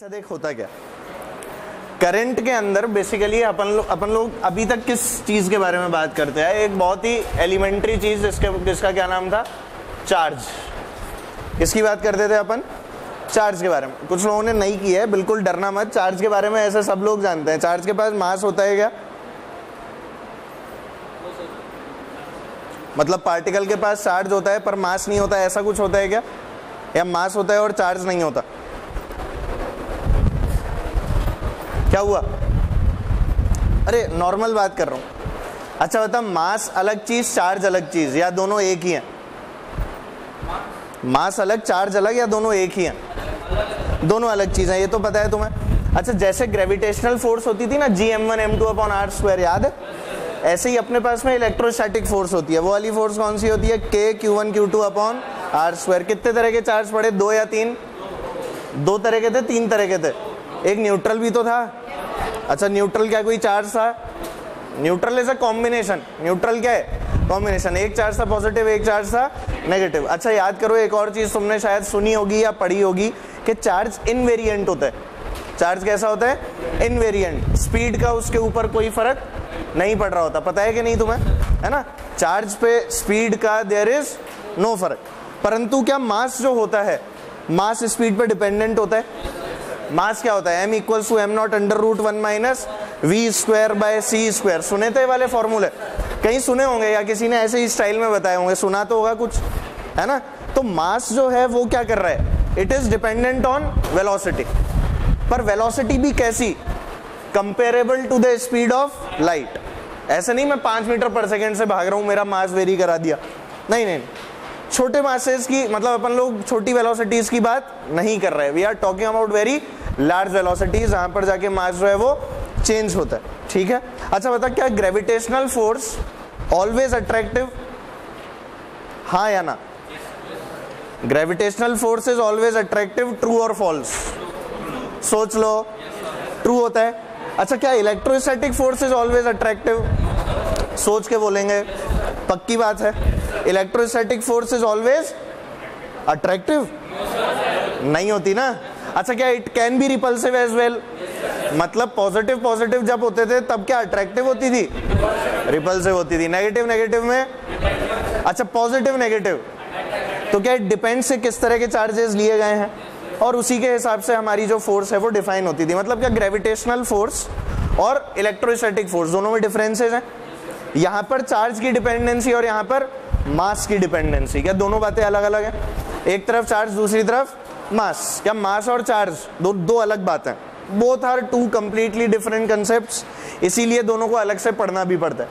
अच्छा देख, होता क्या? करंट के अंदर बेसिकली अपन लोग अपन लोग अभी तक किस चीज़ के बारे में बात करते हैं? एक बहुत ही एलिमेंट्री चीज़ जिसके, जिसका क्या नाम था? चार्ज किसकी बात करते थे अपन? चार्ज के बारे में। कुछ लोगों ने नहीं किया है, बिल्कुल डरना मत। चार्ज के बारे में ऐसे सब लोग जानते हैं। चार्ज के पास मास होता है क्या? मतलब पार्टिकल के पास चार्ज होता है, पर मास नहीं होता, ऐसा कुछ होता है क्या? या मास होता है और चार्ज नहीं होता? क्या हुआ? अरे नॉर्मल बात कर रहा हूँ। अच्छा बता मास अलग चीज़ चार्ज अलग चीज़, या दोनों एक ही हैं? मास अलग चार्ज अलग, या दोनों एक ही हैं? दोनों अलग चीज़ हैं, ये तो पता है तुम्हें। अच्छा जैसे ग्रेविटेशनल फोर्स होती थी ना G M one M two upon R square याद है? ऐसे ही अपने पास में इलेक्ट्रोस्टैटिक फोर्स होती है। वो वाली फोर्स कौन सी होती है? K Q one Q two upon R square कितने तरह के चार्ज पड़े? दो या तीन? दो तरह के थे, तीन तरह के थे। एक न्यूट्रल भी तो था। अच्छा न्यूट्रल क्या कोई चार्ज था neutral is a combination neutral क्या है? कॉम्बिनेशन एक चार्ज था पॉजिटिव एक चार्ज था नेगेटिव अच्छा याद करो, एक और चीज़ तुमने शायद सुनी होगी या पढ़ी होगी कि चार्ज इनवेरिएंट होता है। चार्ज कैसा होता है? इनवेरिएंट स्पीड का उसके ऊपर कोई फ़र्क नहीं पड़ रहा होता। पता है कि नहीं तुम्हें? है ना? चार्ज पे स्पीड का देयर इज़ नो फ़र्क। परंतु क्या मास जो होता है? मास स्पीड पे डिपेंडेंट होता है। मास क्या होता है? M equals to M not under root one minus V square by C square सुने थे वाले फॉर्मूले कहीं सुने होंगे या किसी ने ऐसे ही स्टाइल में बताए होंगे? सुना तो होगा कुछ, है ना? तो मास जो है वो क्या कर रहा है? It is dependent on velocity पर वेलोसिटी भी कैसी? Comparable to the speed of light ऐसे नहीं, मैं पाँच मीटर पर सेकेंड से भाग रहा हूँ, मेरा मास वेरी करा दिया। नहीं नहीं छोटे मासेस की मतलब अपन लोग छोटी वेलोसिटीज की बात नहीं कर रहे। We are talking about very large velocities जहाँ पर जाके मास जो है वो चेंज होता है। ठीक है? अच्छा बता क्या ग्रेविटेशनल फोर्स ऑलवेज अट्रैक्टिव हाँ या ना? Gravitational force is always attractive true और फॉल्स सोच लो। ट्रू yes, होता है। अच्छा क्या electrostatic force is always attractive सोच के बोलेंगे। पक्की बात है। Electrostatic force is always attractive नहीं होती ना? अच्छा क्या it can be repulsive as well मतलब पॉजिटिव पॉजिटिव जब होते थे, तब क्या अट्रैक्टिव होती थी? रिपल्सिव होती थी। नेगेटिव नेगेटिव में? अच्छा पॉजिटिव नेगेटिव तो क्या इट डिपेंड से किस तरह के चार्जेस लिए गए हैं? और उसी के हिसाब से हमारी जो फोर्स है, वो डिफाइन होती थी। मतलब क्या ग्रेविटेशनल फोर्स और इलेक्ट्रोस्टैटिक फोर्स दोनों में डिफरेंसेज हैं? यहाँ पर चार्ज की डिपेंडेंसी और यहाँ पर मास की डिपेंडेंसी क्या दोनों बातें अलग अलग हैं? एक तरफ़ चार्ज दूसरी तरफ़ मास क्या मास और चार्ज दो दो अलग बात है। Both are two completely different concept इसीलिए दोनों को अलग से पढ़ना भी पड़ता है।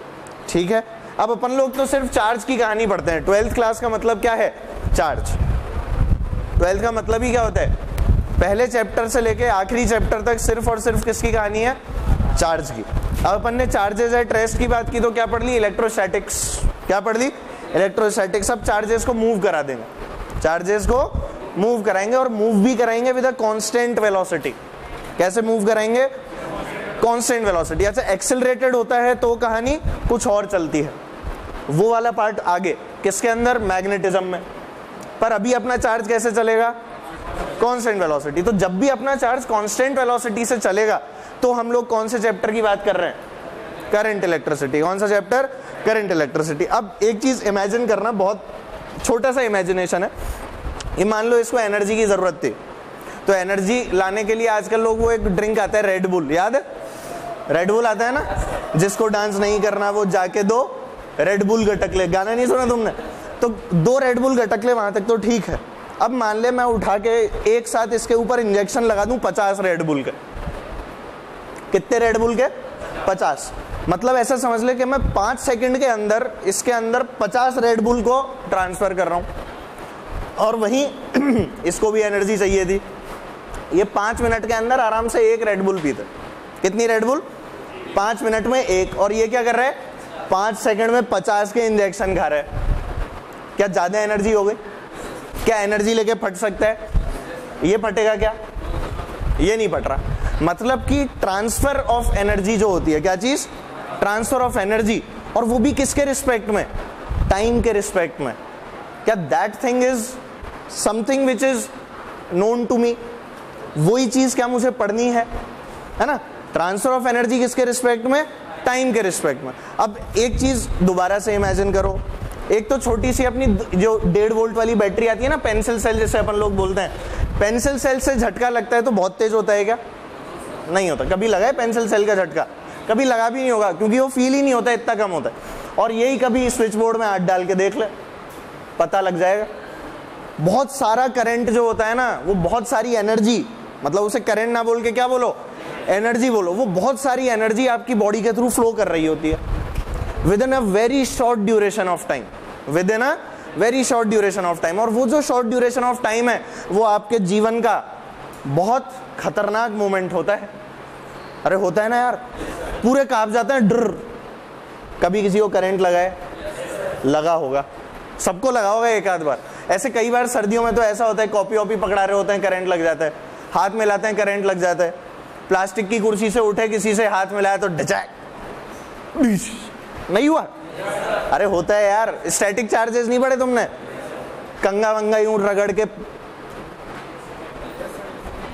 ठीक है? अब अपन लोग तो सिर्फ़ चार्ज की कहानी पढ़ते हैं। ट्वेल्थ क्लास का मतलब क्या है? चार्ज ट्वेल्थ का मतलब ही क्या होता है? पहले चैप्टर से लेके आखिरी चैप्टर तक सिर्फ़ और सिर्फ़ किसकी कहानी है? चार्ज की। अब अपन ने चार्जेस एट रेस्ट की बात की तो क्या पढ़ ली? इलेक्ट्रोस्टैटिक्स क्या पढ़ ली? इलेक्ट्रोस्टैटिक्स अब चार्जेस को मूव करा देंगे। चार्जेस को मूव कराएँगे और मूव भी कराएँगे विद अ कांस्टेंट वेलोसिटी कैसे मूव कराएँगे? कांस्टेंट वेलोसिटी अच्छा एक्सेलरेटेड होता है तो कहानी कुछ और चलती है। वो वाला पार्ट आगे, किसके अंदर? मैग्नेटिज्म में। पर अभी अपना चार्ज कैसे चलेगा? कांस्टेंट वेलोसिटी तो जब भी अपना चार्ज कांस्टेंट वेलोसिटी से चलेगा तो हम लोग कौन से चैप्टर की बात कर रहे हैं? करंट इलेक्ट्रिसिटी कौन सा चैप्टर करंट इलेक्ट्रिसिटी अब एक चीज़ इमेजिन करना, बहुत छोटा सा इमेजिनेशन है। ये मान लो इसको एनर्जी की ज़रूरत थी। तो एनर्जी लाने के लिए आजकल लोग वो एक ड्रिंक आता है रेड बुल याद है? रेड बुल आता है ना? जिसको डांस नहीं करना, वो जाके दो रेड बुल गटक ले। गाना नहीं सुना तुमने? तो दो रेड बुल गटक ले, वहाँ तक तो ठीक है। अब मान ले मैं उठा के एक साथ इसके ऊपर इंजेक्शन लगा दूँ पचास रेड बुल के। कितने रेड बुल के? पचास। मतलब ऐसा समझ ले कि मैं पाँच सेकंड के अंदर, इसके अंदर पचास रेड बुल को ट्रांसफ़र कर रहा हूँ। और वहीं इसको भी एनर्जी चाहिए थी। ये पाँच मिनट के अंदर आराम से एक रेडबुल पीते। कितनी रेडबुल पाँच मिनट में एक। और ये क्या कर रहे हैं? पाँच सेकंड में पचास के इंजेक्शन खा रहे हैं। क्या ज़्यादा एनर्जी हो गई? क्या एनर्जी लेके फट सकता है? ये फटेगा क्या? ये नहीं फट रहा। मतलब कि ट्रांसफ़र ऑफ़ एनर्जी जो होती है, क्या चीज़? ट्रांसफ़र ऑफ़ एनर्जी और वो भी किसके रिस्पेक्ट में? टाइम के रिस्पेक्ट में। क्या that thing is something which is known to me वही चीज़ क्या मुझे पढ़नी है? है ना? ट्रांसफ़र ऑफ़ एनर्जी किसके रिस्पेक्ट में? टाइम के रिस्पेक्ट में। अब एक चीज़ दोबारा से इमेजिन करो। एक तो छोटी सी अपनी जो डेढ़ वोल्ट वाली बैटरी आती है ना पेंसिल सेल जैसे अपन लोग बोलते हैं। पेंसिल सेल से झटका लगता है तो बहुत तेज होता है क्या? नहीं होता। कभी लगा है पेंसिल सेल का झटका? कभी लगा भी नहीं होगा, क्योंकि वो फील ही नहीं होता, इतना कम होता है। और यही कभी स्विच बोर्ड में हाथ डाल के देख ले। पता लग जाएगा। बहुत सारा करंट जो होता है ना, वो बहुत सारी एनर्जी मतलब उसे करंट ना बोल के क्या बोलो? एनर्जी बोलो। वो बहुत सारी एनर्जी आपकी बॉडी के थ्रू फ्लो कर रही होती है। Within a very short duration of time within a very short duration of time और वो जो शॉर्ट ड्यूरेशन ऑफ़ टाइम है, वो आपके जीवन का बहुत खतरनाक मोमेंट होता है। अरे होता है ना यार। पूरे काप जाते हैं डर कभी किसी को करंट लगाए लगा होगा। सबको लगा होगा एक आध बार। ऐसे कई बार सर्दियों में तो ऐसा होता है कॉपी वॉपी पकड़ा रहे होते हैं, करंट लग जाता है। हाथ में लाते हैं, करंट लग जाता है। प्लास्टिक की कुर्सी से उठे, किसी से हाथ मिलाया तो डचैक नहीं हुआ? अरे होता है यार स्टैटिक चार्जेस नहीं पड़े तुमने। कंगा वंगा यूँ रगड़ के।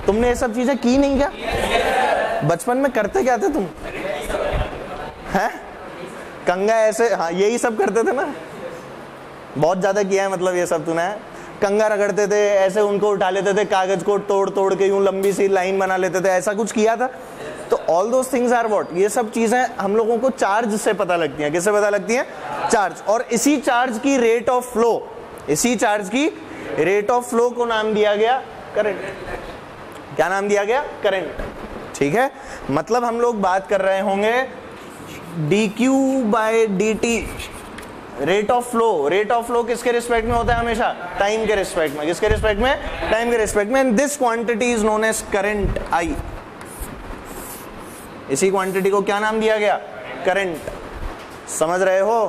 तुमने ये सब चीज़ें की नहीं क्या? बचपन में करते क्या थे तुम? हैं? कंगा ऐसे हाँ यही सब करते थे ना? बहुत ज़्यादा किया है मतलब ये सब तूने। कंगा रगड़ते थे, ऐसे उनको उठा लेते थे, कागज़ को तोड़ तोड़ के यूँ लंबी सी लाइन बना लेते थे, ऐसा कुछ किया था? तो all those things are what ये सब चीज़ें हम लोगों को चार्ज से पता लगती हैं। किससे पता लगती हैं? चार्ज और इसी चार्ज की रेट ऑफ़ फ्लो इसी चार्ज की रेट ऑफ़ फ्लो को नाम दिया गया करंट क्या नाम दिया गया? करंट ठीक है? मतलब हम लोग बात कर रहे होंगे D Q by D T rate of flow rate of flow किसके रिस्पेक्ट में होता है हमेशा? टाइम के रिस्पेक्ट में। किसके रिस्पेक्ट में? टाइम के रिस्पेक्ट में। This quantity is known as current I इसी क्वांटिटी को क्या नाम दिया गया? करंट समझ रहे हो?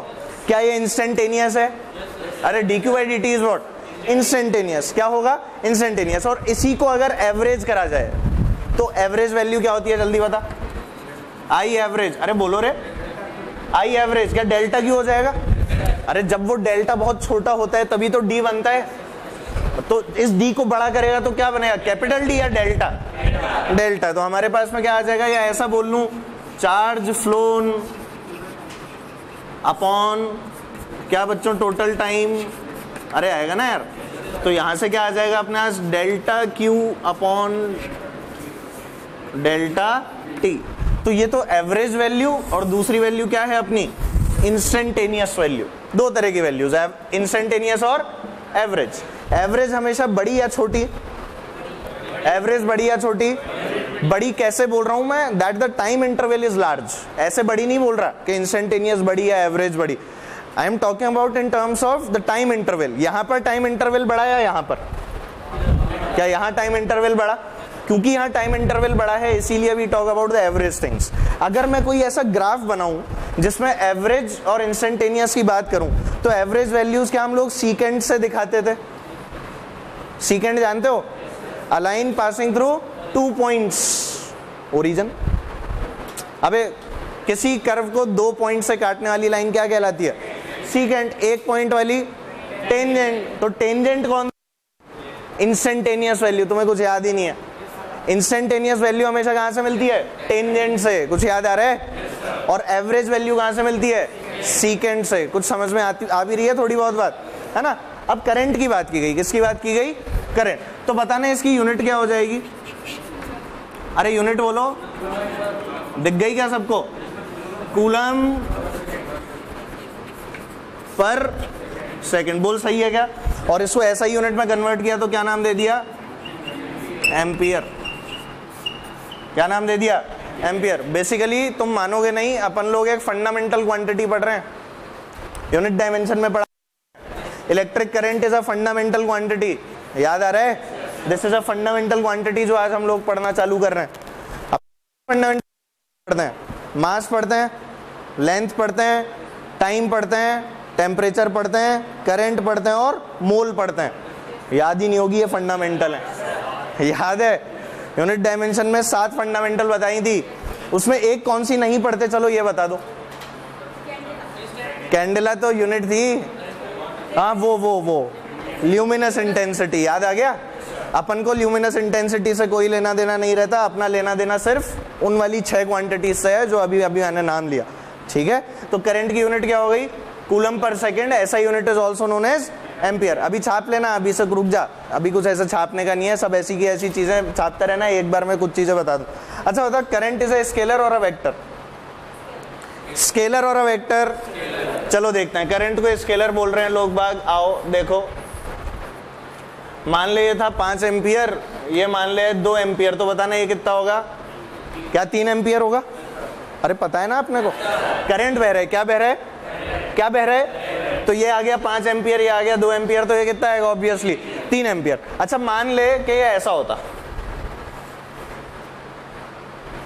क्या ये इंस्टेंटेनियस है? अरे D Q by D T is what instantaneous क्या होगा? इंस्टेंटेनियस और इसी को अगर एवरेज करा जाए तो एवरेज वैल्यू क्या होती है? जल्दी बता। आई एवरेज अरे बोलो रे। आई एवरेज क्या डेल्टा क्यू हो जाएगा? अरे जब वो डेल्टा बहुत छोटा होता है, तभी तो डी बनता है। तो इस डी को बड़ा करेगा तो क्या बनेगा? कैपिटल डी या डेल्टा? डेल्टा। तो हमारे पास में क्या आ जाएगा? या ऐसा बोल लू, चार्ज फ्लोन अपॉन क्या बच्चों टोटल टाइम अरे आएगा ना यार। तो यहाँ से क्या आ जाएगा अपने पास? Delta Q upon delta T तो ये तो एवरेज वैल्यू और दूसरी वैल्यू क्या है अपनी? इंस्टेंटेनियस वैल्यू दो तरह की वैल्यूज़ है। इंस्टेंटेनियस और एवरेज एवरेज हमेशा बड़ी या छोटी? एवरेज बड़ी या छोटी? बड़ी कैसे बोल रहा हूँ मैं? That the time interval is large ऐसे बड़ी नहीं बोल रहा कि इंस्टेंटेनियस बड़ी या एवरेज बड़ी। I am talking about in terms of the time interval यहाँ पर टाइम इंटरवल बड़ा या यहाँ पर? क्या यहाँ टाइम इंटरवल बड़ा क्योंकि यहाँ टाइम इंटरवल बड़ा है, इसीलिए we talk about the average things अगर मैं कोई ऐसा ग्राफ बनाऊँ, जिसमें एवरेज और इंस्टेंटेनियस की बात करूँ तो एवरेज वैल्यूज़ क्या हम लोग सीकेंड से दिखाते थे? सीकेंड जानते हो? A line passing through two points origin अबे, किसी कर्व को दो पॉइंट से काटने वाली लाइन क्या कहलाती है? सीकेंड एक पॉइंट वाली टेंजेंट तो टेंजेंट कौन इंस्टेंटेनियस वैल्यू तुम्हें कुछ याद ही नहीं है। इंस्टेंटेनियस वैल्यू हमेशा कहाँ से मिलती है? टेंजेंट से। कुछ याद आ रहा है? और एवरेज वैल्यू कहाँ से मिलती है? सीकेंड से। कुछ समझ में आती आ भी रही है थोड़ी बहुत बात? है ना? अब करंट की बात की गई। किसकी बात की गई? करंट तो बताने इसकी यूनिट क्या हो जाएगी? अरे यूनिट बोलो। दिख गई क्या सबको? कूलम पर सेकंड बोल सही है क्या? और इसको ऐसा यूनिट में कन्वर्ट किया तो क्या नाम दे दिया? एम्पियर क्या नाम दे दिया? एम्पियर बेसिकली तुम मानोगे नहीं, अपन लोग एक फंडामेंटल क्वांटिटी पढ़ रहे हैं। यूनिट डायमेंशन में पढ़ा electric current is a fundamental quantity याद आ रहा है? This is a fundamental quantity जो आज हम लोग पढ़ना चालू कर रहे हैं। फंडामेंटल पढ़ते हैं। मास पढ़ते हैं लेंथ पढ़ते हैं टाइम पढ़ते हैं टेम्परेचर पढ़ते हैं करंट पढ़ते हैं और मोल पढ़ते हैं। याद ही नहीं होगी, ये फंडामेंटल है। याद है? यूनिट डायमेंशन में सात फंडामेंटल बताई थी। उसमें एक कौन सी नहीं पढ़ते? चलो ये बता दो। कैंडला तो यूनिट थी। हाँ वो वो वो। ल्यूमिनस इंटेंसिटी याद आ गया? अपन को ल्यूमिनस इंटेंसिटी से कोई लेना देना नहीं रहता। अपना लेना देना सिर्फ़ उन वाली छह क्वांटिटीज से है, जो अभी अभी मैंने नाम लिया। ठीक है? तो करंट की यूनिट क्या हो गई? कूलम पर सेकेंड ऐसा unit is also known as ampere अभी छाप लेना, अभी से रुक जा। अभी कुछ ऐसा छापने का नहीं है, सब ऐसी की ऐसी चीज़ें छापता रहना, एक बार में कुछ चीज़ें बता दूँ। अच्छा बता करंट इज़ ए स्केलर और अ वेक्टर स्केलर और अ वेक्टर चलो देखते हैं करंट को स्केलर बोल रहे हैं लोग, बाग, आओ, देखो। मान ले ये था पाँच एम्पियर, ये मान ले दो एम्पियर तो बताना ये कितना होगा? क्या तीन एम्पियर होगा? अरे पता है ना अपने को। करंट बह रहा है, क्या बह रहा है? क्या बह रहा है? तो ये आ गया पाँच एम्पियर, ये आ गया दो एम्पियर तो ये कितना आएगा ऑब्वियसली तीन एम्पियर। अच्छा मान ले कि ये ऐसा होता।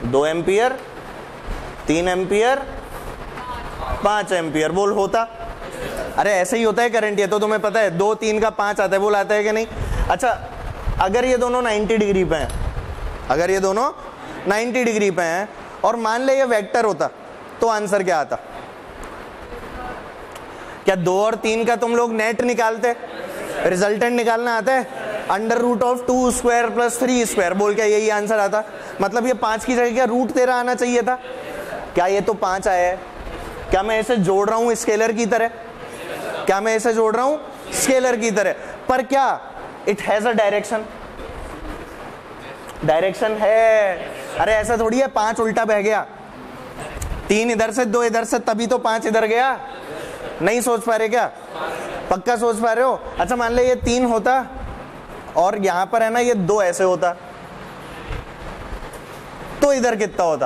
दो एम्पियर, तीन एम्पियर, पाँच एम्पियर, बोल होता। अरे, ऐसे ही होता है करंट ये तो तुम्हें पता है, दो, तीन का पाँच आता है, बोल आता है कि नहीं? अच्छा अगर ये दोनों 90 डिग्री पे हैं, अगर ये दोनों 90 डिग्री पे हैं, और मान ले ये वेक्टर होता तो आंसर क्या आता? क्या दो और तीन का तुम लोग नेट निकालते? रिजल्टेंट निकालना आता है? Under root of two square plus three square बोल के यही आंसर आता। मतलब ये पाँच की जगह क्या रूट तेरह आना चाहिए था? क्या ये तो पाँच आया है? क्या मैं इसे जोड़ रहा हूँ स्केलर की तरह? क्या मैं इसे जोड़ रहा हूँ स्केलर की तरह? पर क्या it has a direction direction है। अरे ऐसा थोड़ी है, पाँच उल्टा बह गया। तीन इधर से, दो इधर से, तभी तो पाँच इधर गया। नहीं सोच पा रहे क्या? पक्का सोच पा रहे हो? अच्छा मान ले ये तीन होता और यहाँ पर है ना, ये दो ऐसे होता। तो इधर कितना होता?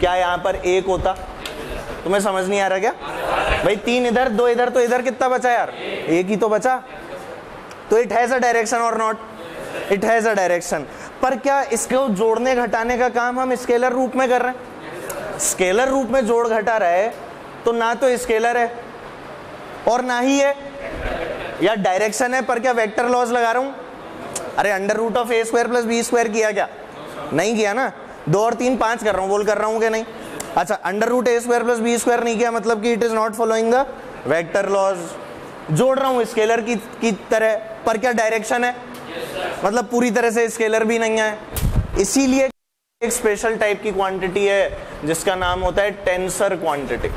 क्या यहाँ पर एक होता? तुम्हें समझ नहीं आ रहा क्या? भाई, तीन इधर, दो इधर तो इधर कितना बचा यार? एक ही तो बचा। तो इट हैज़ अ डायरेक्शन और not it has a direction पर क्या इसको जोड़ने घटाने का काम हम स्केलर रूप में कर रहे हैं? स्केलर रूप में जोड़ घटा रहा तो ना तो स्केलर है। और ना ही है या डायरेक्शन है पर क्या वेक्टर लॉज लगा रहा हूँ? अरे under root of A square plus B square किया क्या? नहीं किया ना? दो और तीन पाँच कर रहा हूँ बोल कर रहा हूँ कि नहीं? अच्छा under root A square plus B square नहीं किया मतलब कि it is not following the vector laws जोड़ रहा हूँ स्केलर की की तरह पर क्या डायरेक्शन है? yes, मतलब पूरी तरह से स्केलर भी नहीं है। इसीलिए एक स्पेशल टाइप की क्वांटिटी है जिसका नाम होता है टेंसर क्वांटिटी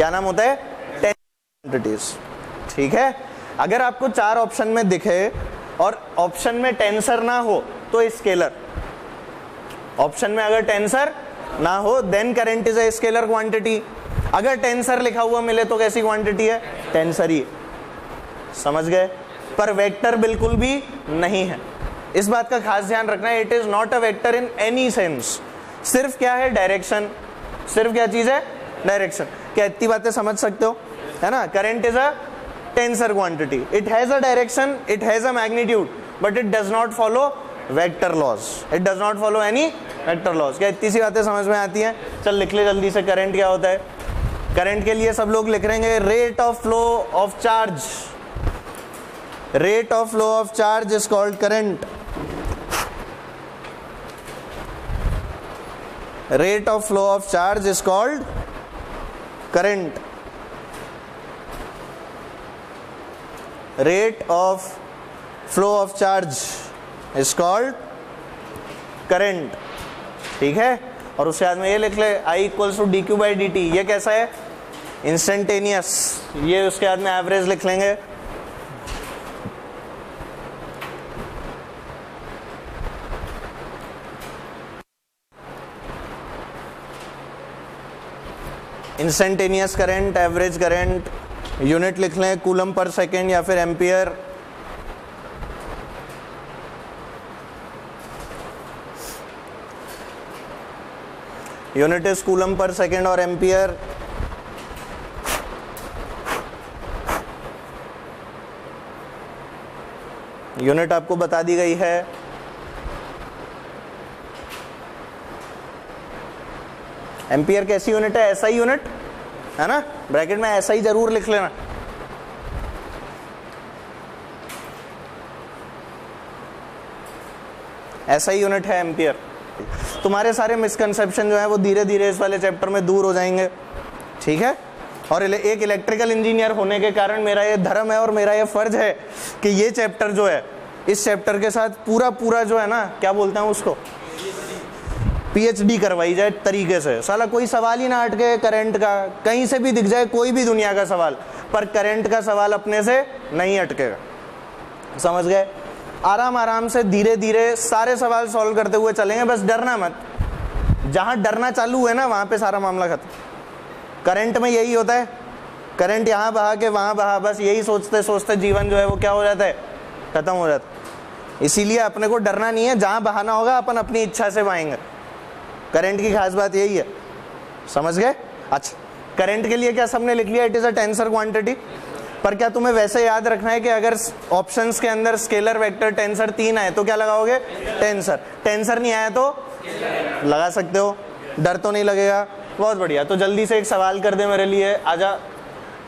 क्या नाम होता है? क्वांटिटीज ठीक है? अगर आपको चार ऑप्शन में दिखे और ऑप्शन में टेंसर ना हो तो स्केलर ऑप्शन में अगर टेंसर ना हो then current is a scalar quantity अगर टेंसर लिखा हुआ मिले तो कैसी क्वांटिटी है? टेंसर ही. समझ गए? पर वेक्टर बिल्कुल भी नहीं है. इस बात का खास ध्यान रखना है it is not a vector in any sense सिर्फ़ क्या है डायरेक्शन सिर्फ़ क्या चीज़ है? डायरेक्शन. क्या इतनी बातें समझ सकते हो? है ना? Current is a tensor quantity it has a direction it has a magnitude but it does not follow vector laws it does not follow any vector laws क्या इतनी सी बातें समझ में आती हैं? चल, लिख ले जल्दी से करंट क्या होता है? करंट के लिए सब लोग लिख रहे हैं rate of flow of charge rate of flow of charge is called current rate of flow of charge is called current rate of flow of charge is called current. ठीक है? और उसके बाद में ये लिख ले I equals to D Q by D T ये कैसा है? इंस्टेंटेनियस ये उसके बाद में एवरेज लिख लेंगे। Instantaneous current average current unit लिख लें कूलम पर सेकेंड या फिर ampere unit is coulomb per second और एम्पियर यूनिट आपको बता दी गई है एम्पियर कैसी यूनिट है, ऐसा यूनिट है ना? ब्रैकेट में ऐसा ज़रूर लिख लेना। ऐसा ही यूनिट है एम्पियर। तुम्हारे सारे मिसकंसेप्शन जो है, वो धीरे धीरे इस वाले चैप्टर में दूर हो जाएँगे। ठीक है? और एक इलेक्ट्रिकल इंजीनियर होने के कारण मेरा ये धर्म है और मेरा ये फ़र्ज़ है कि ये चैप्टर जो है, इस चैप्टर के साथ पूरा पूरा जो है ना, क्या बोलते हैं उसको? पीएचडी करवाई जाए तरीके से। साला कोई सवाल ही ना अटके करंट का, कहीं से भी दिख जाए, कोई भी दुनिया का सवाल, पर करंट का सवाल अपने से नहीं अटकेगा समझ गए? आराम आराम से धीरे धीरे सारे सवाल सॉल्व करते हुए चलेंगे, बस डरना मत। जहाँ डरना चालू है ना, वहाँ पे सारा मामला खत्म। करंट में यही होता है। करंट यहाँ बहा के वहाँ बहा, बस यही सोचते सोचते जीवन जो है वो क्या हो जाता है? खत्म हो जाता है। इसीलिए अपने को डरना नहीं है, जहाँ बहाना होगा, अपन अपनी इच्छा से बहाएँगे। करंट की खास बात यही है। समझ गए? अच्छा करंट के लिए क्या सबने लिख लिया? It is a tensor quantity पर क्या तुम्हें वैसे याद रखना है कि अगर ऑप्शंस के अंदर स्केलर वेक्टर टेंसर तीन आए तो क्या लगाओगे? टेंसर टेंसर नहीं आया तो लगा सकते हो। डर तो नहीं लगेगा। बहुत बढ़िया। तो जल्दी से एक सवाल कर दे मेरे लिए। आजा।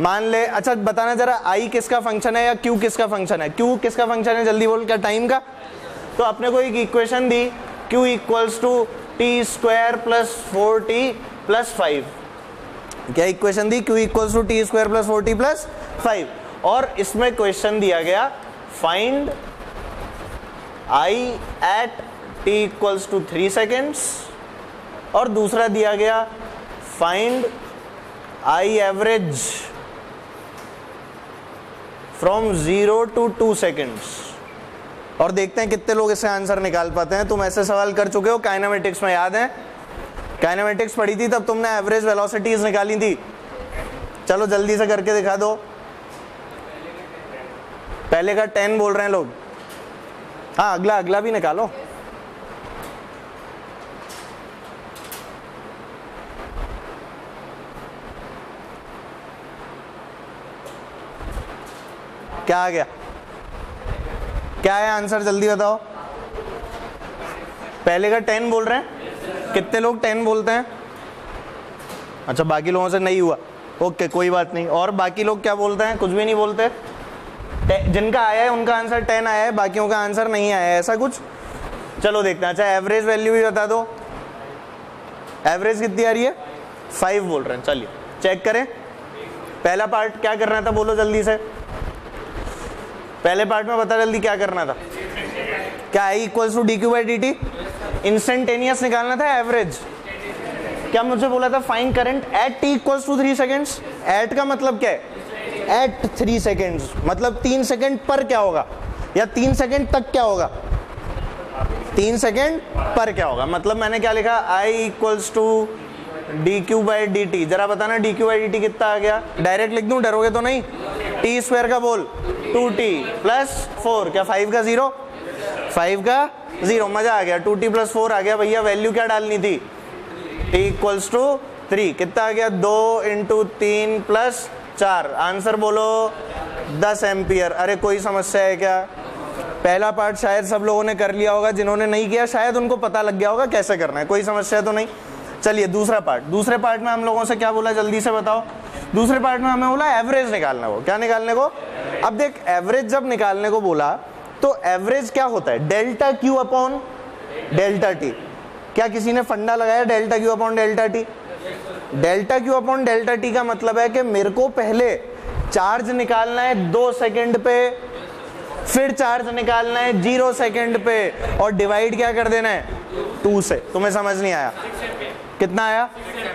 मान ले। अच्छा बताना जरा आई किसका फ़ंक्शन है या क्यू किसका फ़ंक्शन है? क्यू किसका फ़ंक्शन है? जल्दी बोल। क्या टाइम का? तो अपने को एक equation the. Q equals to T square plus four T plus five क्या equation the? Q equals to T square plus four T plus five और इसमें क्वेश्चन दिया गया find I at T equals to three seconds और दूसरा दिया गया find I average from zero to two seconds और देखते हैं कितने लोग इससे आंसर निकाल पाते हैं। तुम ऐसे सवाल कर चुके हो काइनामेटिक्स में याद है। काइनामेटिक्स पढ़ी थी, तब तुमने एवरेज वेलोसिटीज निकाली थी। चलो जल्दी से करके दिखा दो। पहले का टेन बोल रहे हैं लोग। हाँ अगला अगला भी निकालो। क्या आ गया? क्या है आंसर? जल्दी बताओ। पहले का टेन बोल रहे हैं? कितने लोग टेन बोलते हैं? अच्छा बाकी लोगों से नहीं हुआ। ओके, कोई बात नहीं। और बाकी लोग क्या बोलते हैं? कुछ भी नहीं बोलते। जिनका आया है, उनका आंसर टेन आया है, बाकियों का आंसर नहीं आया है। ऐसा कुछ? चलो देखते हैं। अच्छा एवरेज वैल्यू भी बता दो। एवरेज कितनी आ रही है? फाइव बोल रहे हैं। चलिए चेक करें। पहला पार्ट क्या करना था? बोलो जल्दी से। पहले पार्ट में बता जल्दी क्या करना था? क्या I equals to D Q by D T instantaneous निकालना था एवरेज क्या मुझे बोला था find current at T equals to three seconds at का मतलब क्या है? एट थ्री सेकेंड्स मतलब तीन सेकेंड पर क्या होगा? या तीन सेकेंड तक क्या होगा? तीन सेकेंड पर क्या होगा? मतलब मैंने क्या लिखा? I equals to D Q by D T जरा बताना D Q by D T कितना आ गया? डायरेक्ट लिख दू? डरोगे तो नहीं? टी स्क्वायर का बोल। टू टी प्लस फोर क्या फाइव का ज़ीरो फाइव का ज़ीरो मज़ा आ गया। टू टी प्लस फोर आ गया। भैया वैल्यू क्या डालनी थी? टी इक्वल्स टू थ्री कितना आ गया? दो इंटू तीन प्लस चार. आंसर बोलो। दस एम्पियर अरे, कोई समस्या है क्या? पहला पार्ट शायद सब लोगों ने कर लिया होगा। जिन्होंने नहीं किया, शायद उनको पता लग गया होगा कैसे करना है। कोई समस्या तो नहीं? चलिए, दूसरा पार्ट दूसरे पार्ट में हम लोगों से क्या बोला? जल्दी से बताओ। दूसरे पार्ट में हमें बोला एवरेज निकालने को। क्या निकालने को? अब देख एवरेज जब निकालने को बोला तो एवरेज क्या होता है? Delta Q upon delta T क्या किसी ने फंडा लगाया delta Q upon delta T delta Q upon delta T का मतलब है कि मेरे को पहले चार्ज निकालना है दो सेकंड पे, फिर चार्ज निकालना है ज़ीरो सेकंड पे, और डिवाइड क्या कर देना है? टू से। तुम्हें समझ नहीं आया? कितना आया?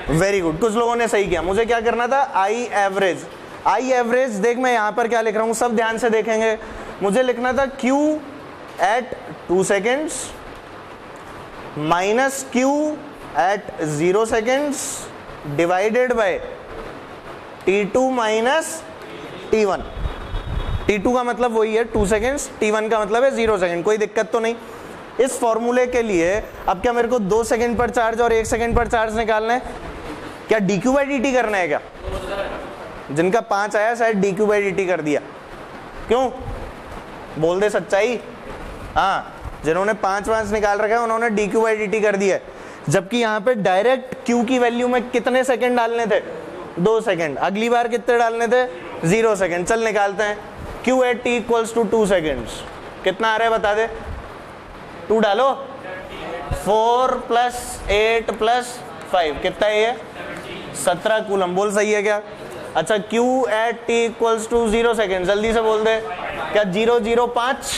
वेरी गुड कुछ लोगों ने सही किया। मुझे क्या करना था? आई एवरेज आई एवरेज देख मैं यहाँ पर क्या लिख रहा हूँ? सब ध्यान से देखेंगे। मुझे लिखना था Q at two seconds minus Q at zero seconds divided by T two minus T one T two का मतलब वही है टू सेकेंड्स टी वन का मतलब है ज़ीरो सेकेंड कोई दिक्कत तो नहीं। इस फॉर्मूले के लिए अब क्या मेरे को दो सेकेंड पर चार्ज और एक सेकेंड पर चार्ज निकालना है? क्या D Q by D T करना है क्या? जिनका पाँच आया, शायद D Q by D T कर दिया। क्यों? बोल दे सच्चाई। हाँ जिन्होंने पाँच पाँच निकाल रखा है, उन्होंने D Q by D T कर दिया जबकि यहाँ पे डायरेक्ट क्यू की वैल्यू में कितने सेकंड डालने थे? दो सेकंड अगली बार कितने डालने थे? ज़ीरो सेकंड चल निकालते हैं। Q at T equals to two second कितना आ रहा है बता दे। टू डालो। Four plus eight plus five. कितना है ये? सत्रह कूलम बोल सही है क्या? अच्छा Q at T equals to zero second जल्दी से बोल दे। क्या ज़ीरो ज़ीरो पाँच?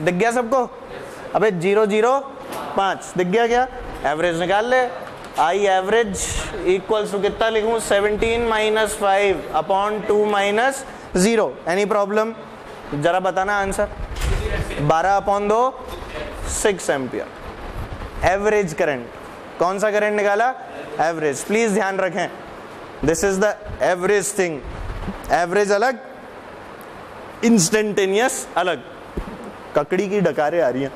दिख गया सबको? अबे, ज़ीरो ज़ीरो पाँच। दिख गया क्या? एवरेज निकाल ले। आई एवरेज इक्वल्स टू कितना लिखूं? 17 minus five upon two minus zero any problem जरा बताना आंसर 12 अपॉन दो सिक्स एम्पियर एवरेज करंट कौन सा करंट निकाला? एवरेज प्लीज़ ध्यान रखें. This is the average thing average अलग इंस्टेंटेनियस अलग. ककड़ी की डकारे आ रही हैं.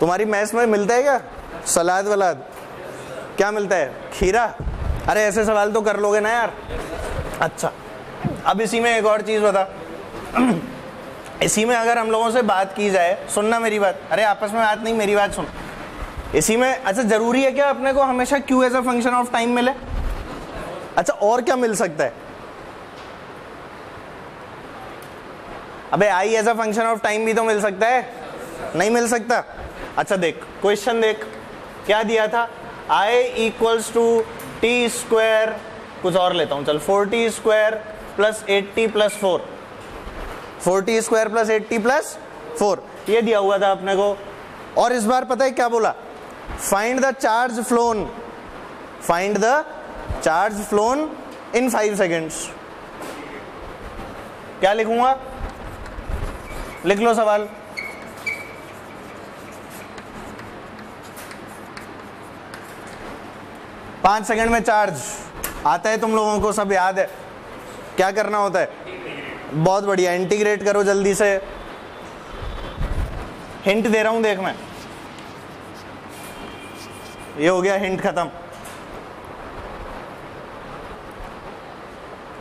तुम्हारी मैथ्स में मिलता है क्या? सलाद वलाद. क्या मिलता है? खीरा? अरे, ऐसे सवाल तो कर लोगे ना यार. अच्छा अब इसी में एक और चीज़ बता. इसी में अगर हम लोगों से बात की जाए सुनना मेरी बात। अरे, आपस में बात नहीं, मेरी बात सुन। इसी में अच्छा ज़रूरी है क्या अपने को हमेशा Q as a function of time मिले? अच्छा और क्या मिल सकता है? अबे I as a function of time भी तो मिल सकता है? नहीं मिल सकता। अच्छा देख क्वेश्चन देख। क्या दिया था? I equals to T square कुछ और लेता हूँ, चल four T square plus eight T plus four four T square plus eight T plus four. ये दिया हुआ था अपने को। और इस बार पता है क्या बोला? Find the charge flown find the charge flown in five seconds क्या लिखूँगा? लिख लो सवाल। पाँच सेकंड में चार्ज आता है तुम लोगों को, सब याद है। क्या करना होता है? बहुत बढ़िया इंटीग्रेट करो जल्दी से। हिंट दे रहा हूँ, देख मैं। ये हो गया हिंट खत्म।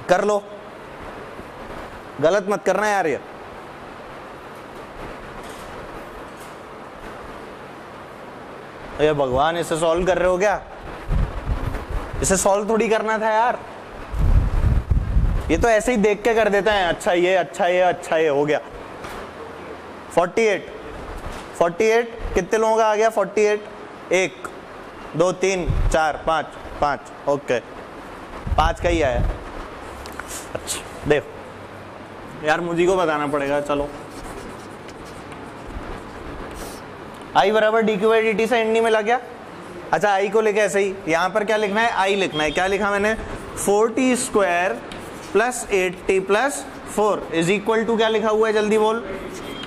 कर लो। गलत मत करना यार ये। ये भगवान, इसे सॉल्व कर रहे हो क्या? इसे सॉल्व थोड़ी करना था यार। ये तो ऐसे ही देख के कर देते हैं अच्छा ये अच्छा ये अच्छा ये, हो गया। 48 48 कितने लोगों का आ गया? 48 एक, दो, तीन, चार, पाँच पाँच ओके पाँच का ही आया। अच्छा देख। यार, मुझे को बताना पड़ेगा, चलो। आई बराबर D Q by D T से एंड नहीं मिला क्या? अच्छा आई को लेके ऐसे ही। यहाँ पर क्या लिखना है? आई लिखना है। क्या लिखा मैंने? Four T square plus eight T plus four is equal to क्या लिखा हुआ है? जल्दी बोल।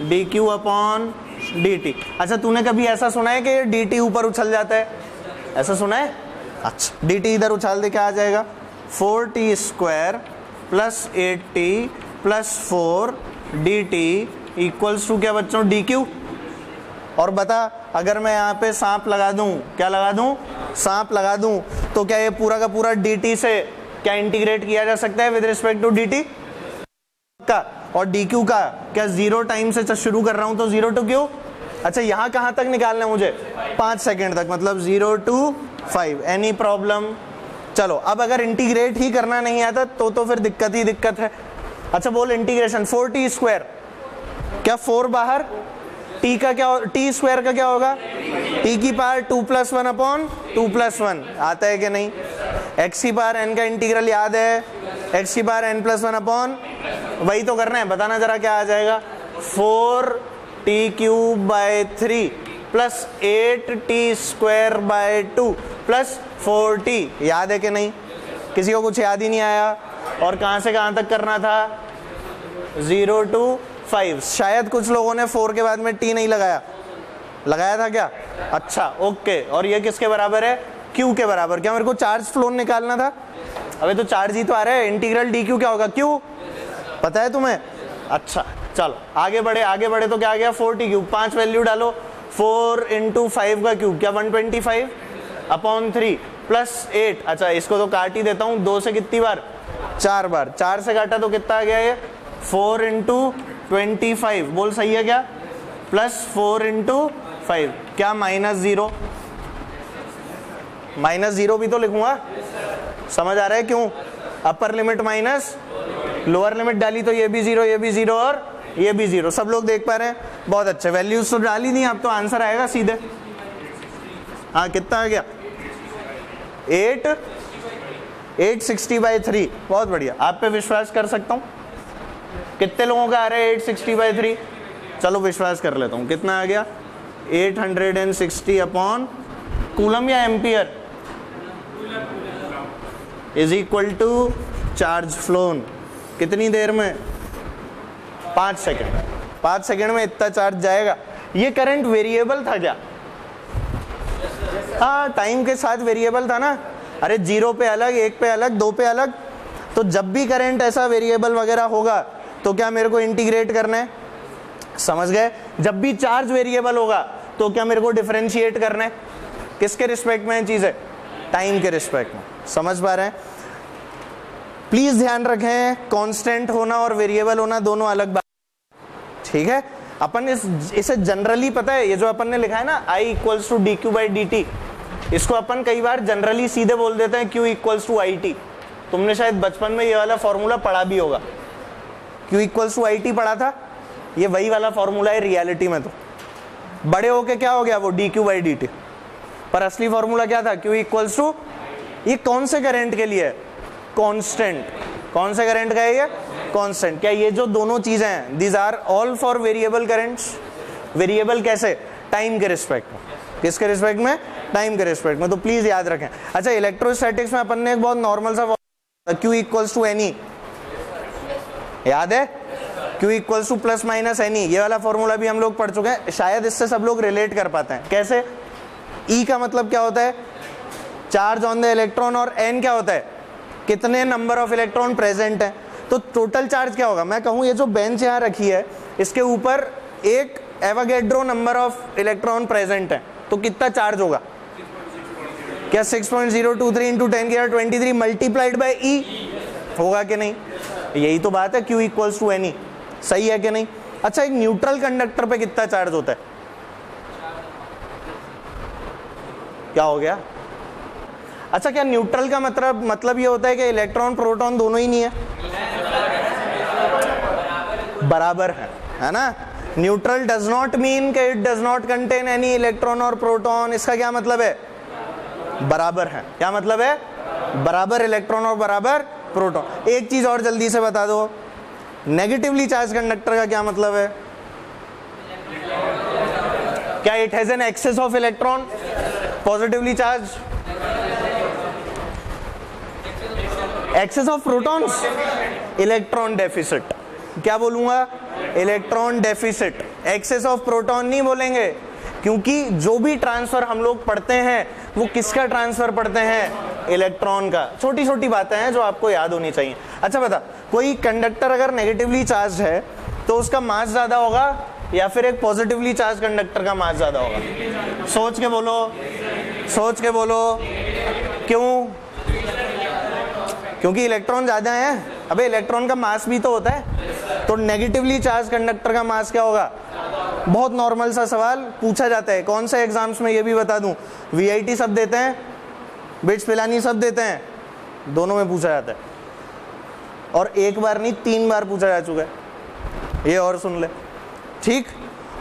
D Q upon D T अच्छा तूने कभी ऐसा सुना है कि डी टी ऊपर उछल जाता है? ऐसा सुना है? अच्छा डी टी इधर उछाल दे, क्या आ जाएगा? Four T square plus eight T plus four D T equals to क्या बच्चों? डी क्यू और बता, अगर मैं यहाँ पे सांप लगा दूँ, क्या लगा दूँ? सांप लगा दूँ तो क्या ये पूरा का पूरा डी टी से क्या इंटीग्रेट किया जा सकता है with respect to D T का और डी क्यू का? क्या ज़ीरो टाइम से शुरू कर रहा हूँ तो ज़ीरो टू क्यू? अच्छा यहाँ कहाँ तक निकालना है मुझे? पाँच सेकेंड तक मतलब zero to five any problem चलो, अब अगर इंटीग्रेट ही करना नहीं आता तो तो फिर दिक्कत ही दिक्कत है। अच्छा बोल इंटीग्रेशन फोर टी स्क्वायर क्या फोर बाहर? टी का क्या टी स्क्वायर का क्या होगा? टी की power two plus one upon two plus one आता है कि नहीं? एक्स की पावर एन का इंटीग्रल याद है? एक्स की power N plus one upon वही तो करना है, बताना जरा क्या आ जाएगा? Four T cube by three plus eight T square by two plus four T याद है कि नहीं? किसी को कुछ याद ही नहीं आया। और कहाँ से कहाँ तक करना था? ज़ीरो टू फाइव शायद कुछ लोगों ने फोर के बाद में टी नहीं लगाया। लगाया था क्या? अच्छा ओके और ये किसके बराबर है? क्यू के बराबर। क्या मेरे को चार्ज फ्लो निकालना था? अबे तो चार्ज ही तो आ रहा है। इंटीग्रल डी क्यू क्या होगा? क्यू पता है तुम्हें? अच्छा चलो। आगे बढ़े आगे बढ़े तो क्या आ गया? फोर टी क्यूब पाँच वैल्यू डालो। फोर इंटू फाइव का क्यूब क्या one twenty five upon three plus eight अच्छा इसको तो काट ही देता हूँ। दो से कितनी बार? चार बार। चार से काटा तो कितना आ गया ये? फोर इंटू ट्वेंटी फाइव बोल सही है क्या? प्लस फोर इंटू फाइव क्या माइनस ज़ीरो माइनस ज़ीरो भी तो लिखूँगा। समझ आ रहा है क्यों? Upper limit minus lower limit डाली तो ये भी ज़ीरो ये भी ज़ीरो और ये भी ज़ीरो सब लोग देख पा रहे हैं? बहुत अच्छे। वैल्यूज़ तो डाली नहीं, अब तो आंसर आएगा सीधे। हाँ कितना आ गया? Eight eight sixty by three बहुत बढ़िया। आप पे विश्वास कर सकता हूँ। कितने लोगों का आ रहा है एट सिक्सटी बाई थ्री? चलो विश्वास कर लेता हूँ। कितना आ गया? Eight hundred and sixty upon coulomb या ampere. Is equal to charge flown कितनी देर में? पाँच सेकेंड। पाँच सेकेंड में इतना चार्ज जाएगा। ये करंट वेरिएबल था क्या? हाँ टाइम के साथ वेरिएबल था ना। अरे ज़ीरो पे अलग, एक पे अलग, दो पे अलग। तो जब भी करंट ऐसा वेरिएबल वगैरह होगा तो क्या मेरे को इंटीग्रेट करना है? समझ गए? जब भी चार्ज वेरिएबल होगा तो क्या मेरे को डिफ्रेंशिएट करना है? किसके रिस्पेक्ट में चीज़ है? टाइम के रिस्पेक्ट में। समझ पा रहे हैं? प्लीज़ ध्यान रखें कांस्टेंट होना और वेरिएबल होना दोनों अलग बात ठीक है? अपन इस, इसे जनरली पता है? ये जो अपन ने लिखा है ना I equals to D Q by D T इसको अपन कई बार जनरली सीधे बोल देते हैं Q equals to I T तुमने शायद बचपन में ये वाला फॉर्मूला पढ़ा भी होगा। Q equals to I T पढ़ा था। ये वही वाला फॉर्मूला है रियलिटी में तो। बड़े होके क्या हो गया वो? D Q by D T पर असली फॉर्मूला क्या था? क्यू इक्वल्स टू ये कौन से करेंट के लिए कांस्टेंट कौन से करंट का है ये? कांस्टेंट क्या ये जो दोनों चीज़ें हैं these are all for variable currents variable कैसे? टाइम के रिस्पेक्ट में। किसके रिस्पेक्ट में? टाइम के रिस्पेक्ट में। तो प्लीज़ याद रखें। अच्छा इलेक्ट्रोस्टैटिक्स में अपन ने एक बहुत नॉर्मल सा क्यू इक्वल्स टू एनी याद है? Q equals to plus minus N E ये वाला फॉर्मूला भी हम लोग पढ़ चुके हैं। शायद इससे सब लोग रिलेट कर पाते हैं। कैसे? ई e का मतलब क्या होता है? चार्ज ऑन द इलेक्ट्रॉन और एन क्या होता है? कितने नंबर ऑफ़ इलेक्ट्रॉन प्रेजेंट है? तो टोटल चार्ज क्या होगा? मैं कहूँ, ये जो बेंच यहाँ रखी है, इसके ऊपर एक Avogadro number of electron present है। तो कितना चार्ज होगा? क्या 6.023 point zero two three into ten की twenty three multiplied by E होगा कि नहीं? यही तो बात है क्यू इक्वल्स टू एनी सही है कि नहीं? अच्छा एक न्यूट्रल कंडक्टर पे कितना चार्ज होता है? क्या हो गया? अच्छा क्या न्यूट्रल का मतलब मतलब ये होता है कि इलेक्ट्रॉन प्रोटॉन दोनों ही नहीं है? बराबर है है ना? न्यूट्रल डज नॉट मीन कि it does not contain any electron और प्रोटॉन इसका क्या मतलब है? बराबर है। क्या मतलब है? बराबर इलेक्ट्रॉन और बराबर प्रोटॉन एक चीज़ और जल्दी से बता दो। नेगेटिवली चार्ज कंडक्टर का क्या मतलब है? क्या it has an excess of electron positively charge excess of protons electron deficit क्या बोलूँगा? Electron deficit excess of proton नहीं बोलेंगे। क्योंकि जो भी ट्रांसफ़र हम लोग पढ़ते हैं वो किसका ट्रांसफ़र पढ़ते हैं? इलेक्ट्रॉन का। छोटी छोटी बातें हैं जो आपको याद होनी चाहिए। अच्छा बता, कोई कंडक्टर अगर नेगेटिवली चार्ज है तो उसका मास ज़्यादा होगा या फिर एक पॉजिटिवली चार्ज कंडक्टर का मास ज़्यादा होगा? सोच के बोलो, सोच के बोलो, क्यों? क्योंकि इलेक्ट्रॉन ज़्यादा है। अबे इलेक्ट्रॉन का मास भी तो होता है। तो नेगेटिवली चार्ज कंडक्टर का मास क्या होगा? बहुत नॉर्मल सा सवाल पूछा जाता है। कौन से एग्ज़ाम्स में ये भी बता दूँ? वीआईटी सब देते हैं। बिट्स पिलानी सब देते हैं। दोनों में पूछा जाता है। और एक बार नहीं, तीन बार पूछा जा चुका है। ये और सुन ले। ठीक?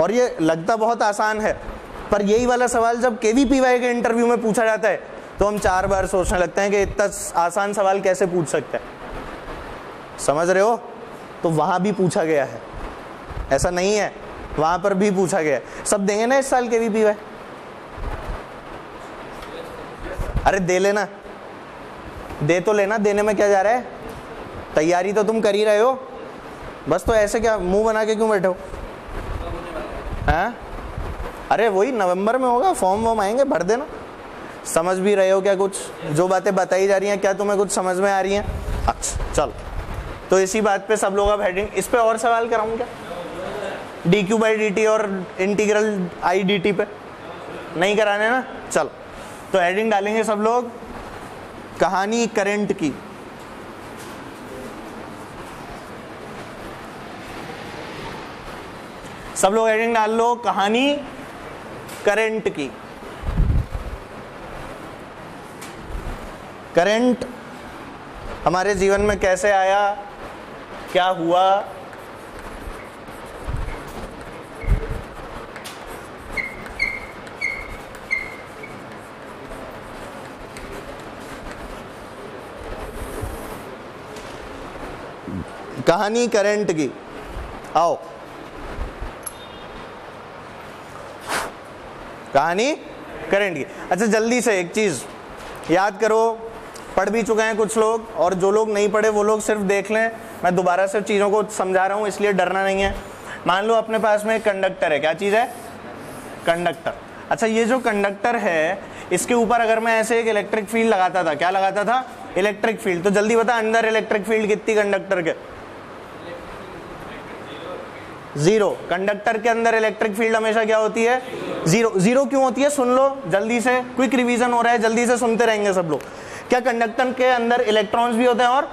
और ये लगता बहुत आसान है। पर यही वाला सवाल जब के के इंटरव्यू में पूछा जाता है तो हम चार बार सोचने लगते हैं कि इतना आसान सवाल कैसे पूछ सकते हैं? समझ रहे हो? तो वहाँ भी पूछा गया है। ऐसा नहीं है। वहाँ पर भी पूछा गया है। सब देंगे ना इस साल के भी भाई? अरे दे लेना। दे तो लेना। देने में क्या जा रहा है? तैयारी तो तुम कर ही रहे हो। बस तो ऐसे क्या मुँह बना के क्यों बैठे हो? हैं? अरे वही नवंबर में होगा। फॉर्म वॉर्म आएँगे, भर देना। समझ भी रहे हो क्या कुछ? जो बातें बताई जा रही हैं, क्या तुम्हें कुछ समझ में आ रही हैं? अच्छा चलो। तो इसी बात पे सब लोग अब हेडिंग इस पे और सवाल कराऊँ क्या? D Q by D T और इंटीग्रल आई डी टी पे? नहीं कराने ना? चलो। तो हेडिंग डालेंगे सब लोग। कहानी करंट की। सब लोग हेडिंग डाल लो। कहानी करंट की। करंट हमारे जीवन में कैसे आया? क्या हुआ? कहानी करंट की। आओ। कहानी करंट की। अच्छा जल्दी से एक चीज़ याद करो। पढ़ भी चुके हैं कुछ लोग, और जो लोग नहीं पढ़े वो लोग सिर्फ़ देख लें। मैं दोबारा से चीज़ों को समझा रहा हूँ, इसलिए डरना नहीं है। मान लो अपने पास में एक कंडक्टर है, क्या चीज़ है? कंडक्टर। अच्छा ये जो कंडक्टर है, इसके ऊपर अगर मैं ऐसे एक इलेक्ट्रिक फ़ील्ड लगाता था, क्या लगाता था? इलेक्ट्रिक फ़ील्ड तो जल्दी बता, अंदर इलेक्ट्रिक फ़ील्ड कितनी कंडक्टर के? ज़ीरो कंडक्टर के अंदर इलेक्ट्रिक फ़ील्ड हमेशा क्या होती है? ज़ीरो ज़ीरो क्यों होती है? सुन लो, जल्दी से। क्विक रिवीजन हो रहा है, जल्दी से सुनते रहेंगे सब लोग। क्या कंडक्टर के अंदर इलेक्ट्रॉन्स भी होते हैं और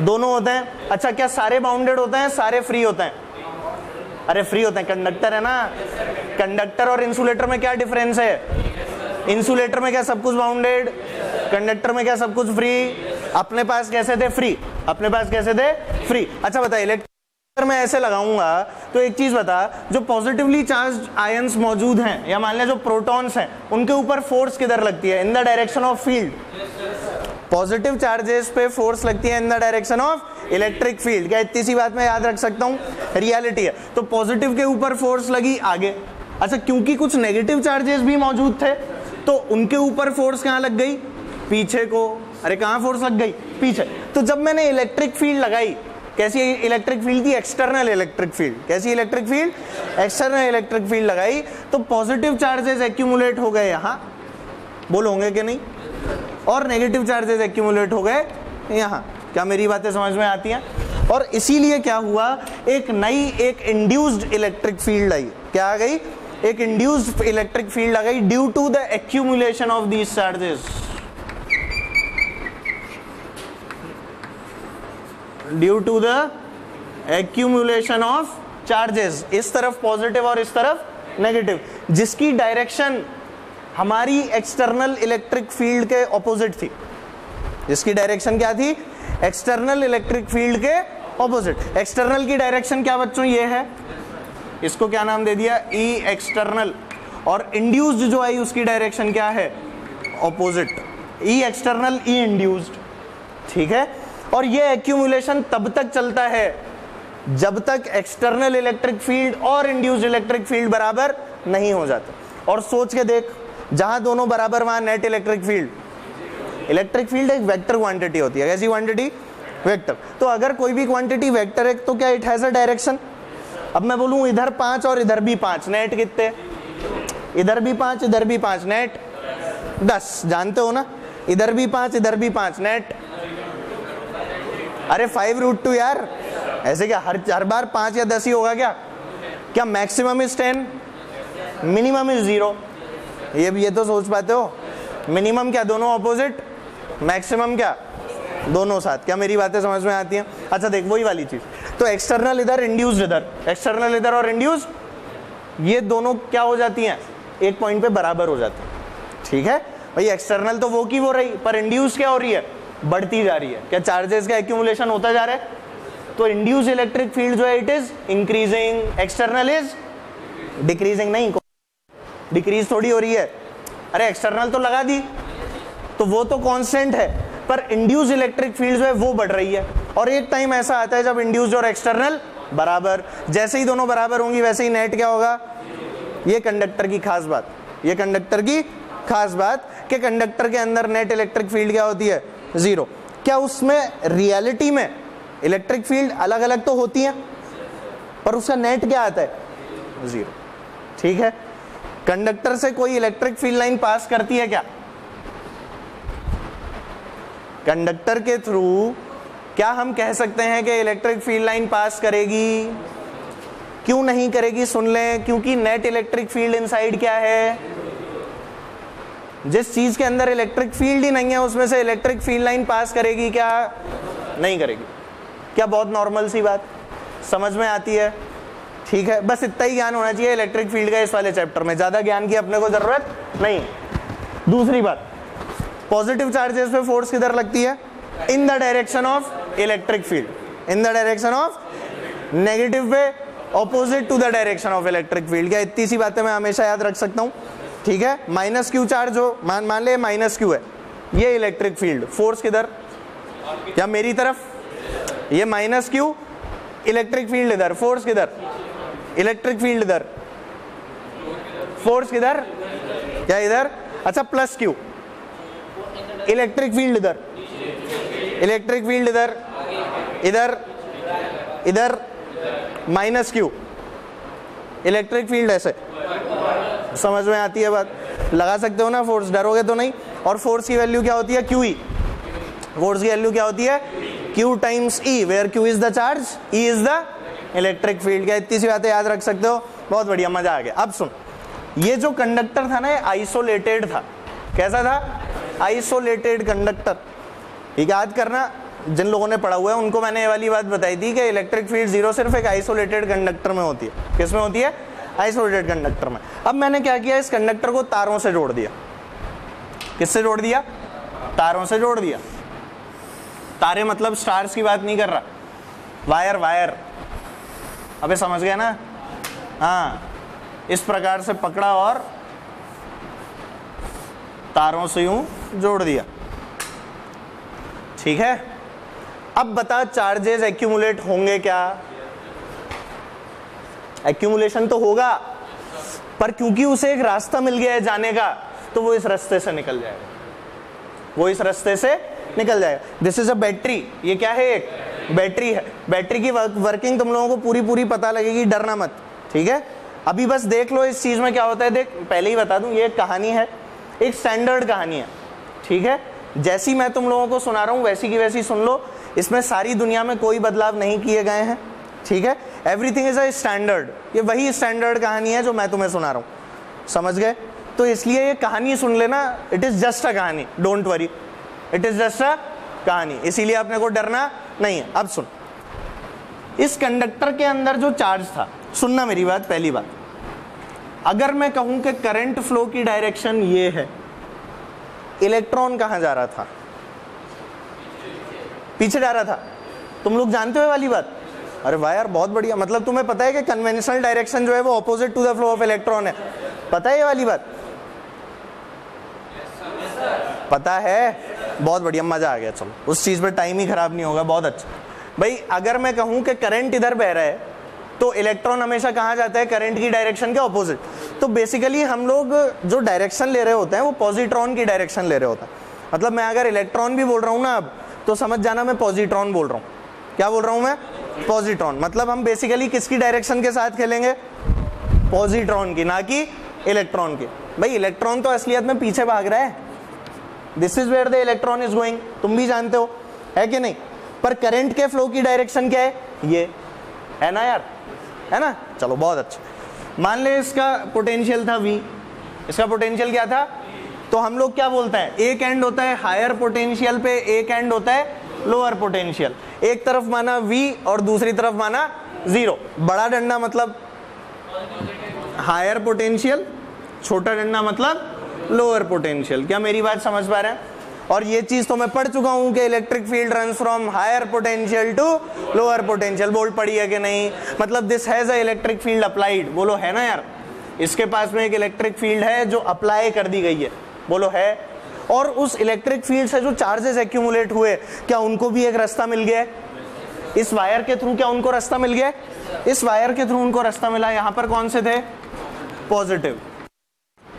दोनों होते हैं? अच्छा क्या सारे बाउंडेड होते हैं, सारे फ्री होते हैं? अरे फ्री होते हैं कंडक्टर है ना? कंडक्टर और इंसुलेटर में क्या डिफरेंस है? इंसुलेटर में क्या सब कुछ बाउंडेड कंडक्टर में क्या सब कुछ फ्री अपने पास कैसे थे? फ्री अपने पास कैसे थे? फ्री अच्छा बता इलेक्ट्रिक अगर मैं ऐसे लगाऊँगा तो एक चीज़ बता, जो पॉजिटिवली चार्ज आयंस मौजूद हैं, या मान लिया जो प्रोटॉन्स हैं, उनके ऊपर फोर्स किधर लगती है? In the direction of field positive charges पे फोर्स लगती है in the direction of electric field क्या इतनी सी बात मैं याद रख सकता हूँ? रियलिटी है। तो पॉजिटिव के ऊपर फोर्स लगी आगे। अच्छा क्योंकि कुछ नेगेटिव चार्जेस भी मौजूद थे तो उनके ऊपर फोर्स कहाँ लग गई? पीछे को। अरे, कहाँ फोर्स लग गई? पीछे। तो जब मैंने इलेक्ट्रिक फ़ील्ड लगाई कैसी इलेक्ट्रिक फ़ील्ड थी? एक्सटर्नल इलेक्ट्रिक फ़ील्ड कैसी electric field external electric field लगाई तो पॉजिटिव चार्जेस एक्यूमुलेट हो गए यहाँ। बोलोगे कि नहीं? और नेगेटिव चार्जेस एक्यूमुलेट हो गए यहाँ। क्या मेरी बातें समझ में आती हैं? और इसीलिए क्या हुआ, एक नई, एक इंड्यूस्ड इलेक्ट्रिक फ़ील्ड आई। क्या आ गई? एक इंड्यूस्ड इलेक्ट्रिक फ़ील्ड आ गई due to the accumulation of these charges due to the accumulation of charges इस तरफ़ पॉजिटिव और इस तरफ़ नेगेटिव जिसकी डायरेक्शन हमारी एक्सटर्नल इलेक्ट्रिक फ़ील्ड के ऑपोजिट थी. जिसकी डायरेक्शन क्या थी? एक्सटर्नल इलेक्ट्रिक फ़ील्ड के ऑपोजिट एक्सटर्नल की डायरेक्शन क्या बच्चों? ये है। इसको क्या नाम दे दिया? ई एक्सटर्नल और इंड्यूस्ड जो आई, उसकी डायरेक्शन क्या है? Opposite E external E induced ठीक है? और ये एक्यूमुलेशन तब तक चलता है जब तक एक्सटर्नल इलेक्ट्रिक फ़ील्ड और इंड्यूस्ड इलेक्ट्रिक फ़ील्ड बराबर नहीं हो जाते। और सोच के देख, जहाँ दोनों बराबर, वहाँ net electric field electric field एक वेक्टर क्वांटिटी होती है। कैसी क्वांटिटी वेक्टर तो अगर कोई भी क्वांटिटी वेक्टर है तो क्या इट हैज़ अ डायरेक्शन अब मैं बोलूँ, इधर पाँच और इधर भी पाँच। नेट कितने? इधर भी पाँच, इधर भी पाँच। नेट दस। जानते हो ना? इधर भी पाँच, इधर भी पाँच। नेट अरे फाइव रूट टू यार। ऐसे क्या, हर हर बार पाँच या दस ही होगा क्या? क्या maximum is ten minimum is zero ये ये तो सोच पाते हो। मिनिमम क्या, दोनों ऑपोजिट मैक्सिमम क्या? दोनों साथ। क्या मेरी बातें समझ में आती हैं? अच्छा देख, वही वाली चीज़। तो एक्सटर्नल इधर इंड्यूस्ड इधर। एक्सटर्नल इधर और इंड्यूस्ड ये दोनों क्या हो जाती हैं? एक पॉइंट पे बराबर हो जाती हैं। ठीक है? भाई एक्सटर्नल तो वो की वो रही, पर इंड्यूस क्या हो रही है? बढ़ती जा रही है। क्या चार्जेस का एक्यूमुलेशन होता जा रहा है? तो इंड्यूस इलेक्ट्रिक फ़ील्ड जो है it is increasing external is decreasing नहीं डिक्रीज थोड़ी हो रही है। अरे एक्सटर्नल तो लगा दी तो वो तो कांस्टेंट है, पर इंड्यूस इलेक्ट्रिक फ़ील्ड जो है वो बढ़ रही है। और एक टाइम ऐसा आता है जब इंड्यूस और एक्सटर्नल बराबर, जैसे ही दोनों बराबर होंगी, वैसे ही नेट क्या होगा? ये कंडक्टर की खास बात, ये कंडक्टर की खास बात कि कंडक्टर के अंदर नेट इलेक्ट्रिक फ़ील्ड क्या होती है? ज़ीरो। क्या उसमें रियलिटी में इलेक्ट्रिक फ़ील्ड अलग अलग तो होती है? पर उसका नेट क्या आता है? ज़ीरो ठीक है? कंडक्टर से कोई इलेक्ट्रिक फ़ील्ड लाइन पास करती है क्या? कंडक्टर के थ्रू क्या हम कह सकते हैं कि इलेक्ट्रिक फ़ील्ड लाइन पास करेगी? क्यों नहीं करेगी? सुन लें, क्योंकि नेट इलेक्ट्रिक फ़ील्ड इनसाइड क्या है? जिस चीज़ के अंदर इलेक्ट्रिक फ़ील्ड ही नहीं है, उसमें से इलेक्ट्रिक फ़ील्ड लाइन पास करेगी क्या? नहीं करेगी। क्या बहुत नॉर्मल सी बात? समझ में आती है? ठीक है, बस इतना ही ज्ञान होना चाहिए इलेक्ट्रिक फ़ील्ड का इस वाले चैप्टर में। ज़्यादा ज्ञान की अपने को ज़रूरत नहीं। दूसरी बात पॉजिटिव चार्जेस पे फोर्स किधर लगती है? In the direction of electric field in the direction of negative पे opposite to the direction of electric field क्या इतनी सी बातें मैं हमेशा याद रख सकता हूँ? ठीक है? माइनस क्यू चार्ज हो, मान मान ले माइनस क्यू है। ये इलेक्ट्रिक फ़ील्ड फोर्स किधर? क्या मेरी तरफ़? ये माइनस क्यू इलेक्ट्रिक फ़ील्ड इधर। फोर्स किधर? इलेक्ट्रिक फ़ील्ड इधर। फोर्स किधर? क्या इधर? अच्छा प्लस क्यू। इलेक्ट्रिक फ़ील्ड इधर। इलेक्ट्रिक फ़ील्ड इधर। इधर। इधर। Minus Q. इलेक्ट्रिक फ़ील्ड ऐसे। समझ में आती है बात? लगा सकते हो ना फोर्स डरोगे तो नहीं। और फोर्स की वैल्यू क्या होती है? क्यू ई फोर्स की वैल्यू क्या होती है? Q times E where Q is the charge E is the electric field क्या इतनी सी बातें याद रख सकते हो? बहुत बढ़िया, मज़ा आ गया। अब सुन। ये जो कंडक्टर था ना, ये आइसोलेटेड था। कैसा था? आइसोलेटेड कंडक्टर ठीक याद करना, जिन लोगों ने पढ़ा हुआ है, उनको मैंने ये वाली बात बताई थी कि इलेक्ट्रिक फ़ील्ड ज़ीरो सिर्फ़ एक आइसोलेटेड कंडक्टर में होती है। किसमें होती है? आइसोलेटेड कंडक्टर में। अब मैंने क्या किया? इस कंडक्टर को तारों से जोड़ दिया। किससे जोड़ दिया? तारों से जोड़ दिया। तारे मतलब स्टार्स की बात नहीं कर रहा। Wire wire. अबे समझ गया ना? हाँ। इस प्रकार से पकड़ा और तारों से यूँ जोड़ दिया। ठीक है? अब बता, चार्जेस एक्यूमुलेट होंगे क्या? एक्यूमुलेशन तो होगा पर क्योंकि उसे एक रास्ता मिल गया है जाने का तो वो इस रास्ते से निकल जाएगा। वो इस रास्ते से निकल जाएगा। दिस इज़ अ बैटरी ये क्या है एक? बैटरी है। बैटरी की वर्क, वर्किंग तुम लोगों को पूरी पूरी पता लगेगी डरना मत। ठीक है? अभी बस देख लो इस चीज़ में क्या होता है। देख पहले ही बता दूँ ये एक कहानी है। एक स्टैंडर्ड कहानी है। ठीक है? जैसी मैं तुम लोगों को सुना रहा हूँ वैसी की वैसी सुन लो। इसमें सारी दुनिया में कोई बदलाव नहीं किए गए हैं। ठीक है? एवरीथिंग इज़ अ स्टैंडर्ड ये वही स्टैंडर्ड कहानी है जो मैं तुम्हें सुना रहा हूँ। समझ गए? तो इसलिए ये कहानी सुन लेना इट इज़ जस्ट अ कहानी don't worry it is just a कहानी, इसीलिए अपने को डरना नहीं है। अब सुन। इस कंडक्टर के अंदर जो चार्ज था, सुनना मेरी बात, पहली बात। अगर मैं कहूँ कि करंट फ्लो की डायरेक्शन ये है इलेक्ट्रॉन कहाँ जा रहा था? पीछे जा रहा था। तुम लोग जानते हो वाली बात? अरे वाह यार, बहुत बढ़िया। मतलब तुम्हें पता है कि कन्वेंशनल डायरेक्शन जो है वो opposite to the flow of electron है। पता है ये वाली बात? पता है? बहुत बढ़िया, मज़ा आ गया, चलो। उस चीज़ पर टाइम ही खराब नहीं होगा, बहुत अच्छा। भाई, अगर मैं कहूँ कि करंट इधर बह रहा है तो इलेक्ट्रॉन हमेशा कहा जाता है? करंट की डायरेक्शन के ऑपोजिट तो बेसिकली हम लोग जो डायरेक्शन ले रहे होते हैं, वो पॉजिट्रॉन की डायरेक्शन ले रहे होते हैं। मतलब मैं अगर इलेक्ट्रॉन भी बोल रहा हूँ ना अब तो समझ जाना मैं पॉजिट्रॉन बोल रहा हूँ। क्या बोल रहा हूँ मैं? पॉजिट्रॉन मतलब हम बेसिकली किसकी डायरेक्शन के साथ खेलेंगे? पॉजिट्रॉन की, ना कि इलेक्ट्रॉन की. भाई इलेक्ट्रॉन तो असलियत में पीछे भाग रहा है। This is where the electron is going तुम भी जानते हो, है कि नहीं? पर करंट के फ्लो की डायरेक्शन क्या है? ये. है ना यार? है ना? चलो, बहुत अच्छा। मान ले इसका पोटेंशियल था वी इसका पोटेंशियल क्या था? तो हम लोग क्या बोलते हैं? एक एंड होता है हायर पोटेंशियल पे, एक एंड होता है लोअर पोटेंशियल एक तरफ़ माना V और दूसरी तरफ़ माना ज़ीरो बड़ा डंडा मतलब हायर पोटेंशियल छोटा डंडा मतलब लोअर पोटेंशियल क्या मेरी बात समझ पा रहे हैं? और ये चीज़ तो मैं पढ़ चुका हूँ कि electric field run from higher potential to lower potential बोल पड़ी है कि नहीं? मतलब this has a electric field applied बोलो, है ना यार? इसके पास में एक इलेक्ट्रिक फ़ील्ड है जो अप्लाई कर दी गई है. बोलो, है? और उस इलेक्ट्रिक फ़ील्ड से जो चार्जेस एक्यूमुलेट हुए, क्या उनको भी एक रास्ता मिल गया? इस वायर के थ्रू क्या उनको रास्ता मिल गया? इस वायर के थ्रू उनको रास्ता मिला यहाँ पर कौन से थे? पॉजिटिव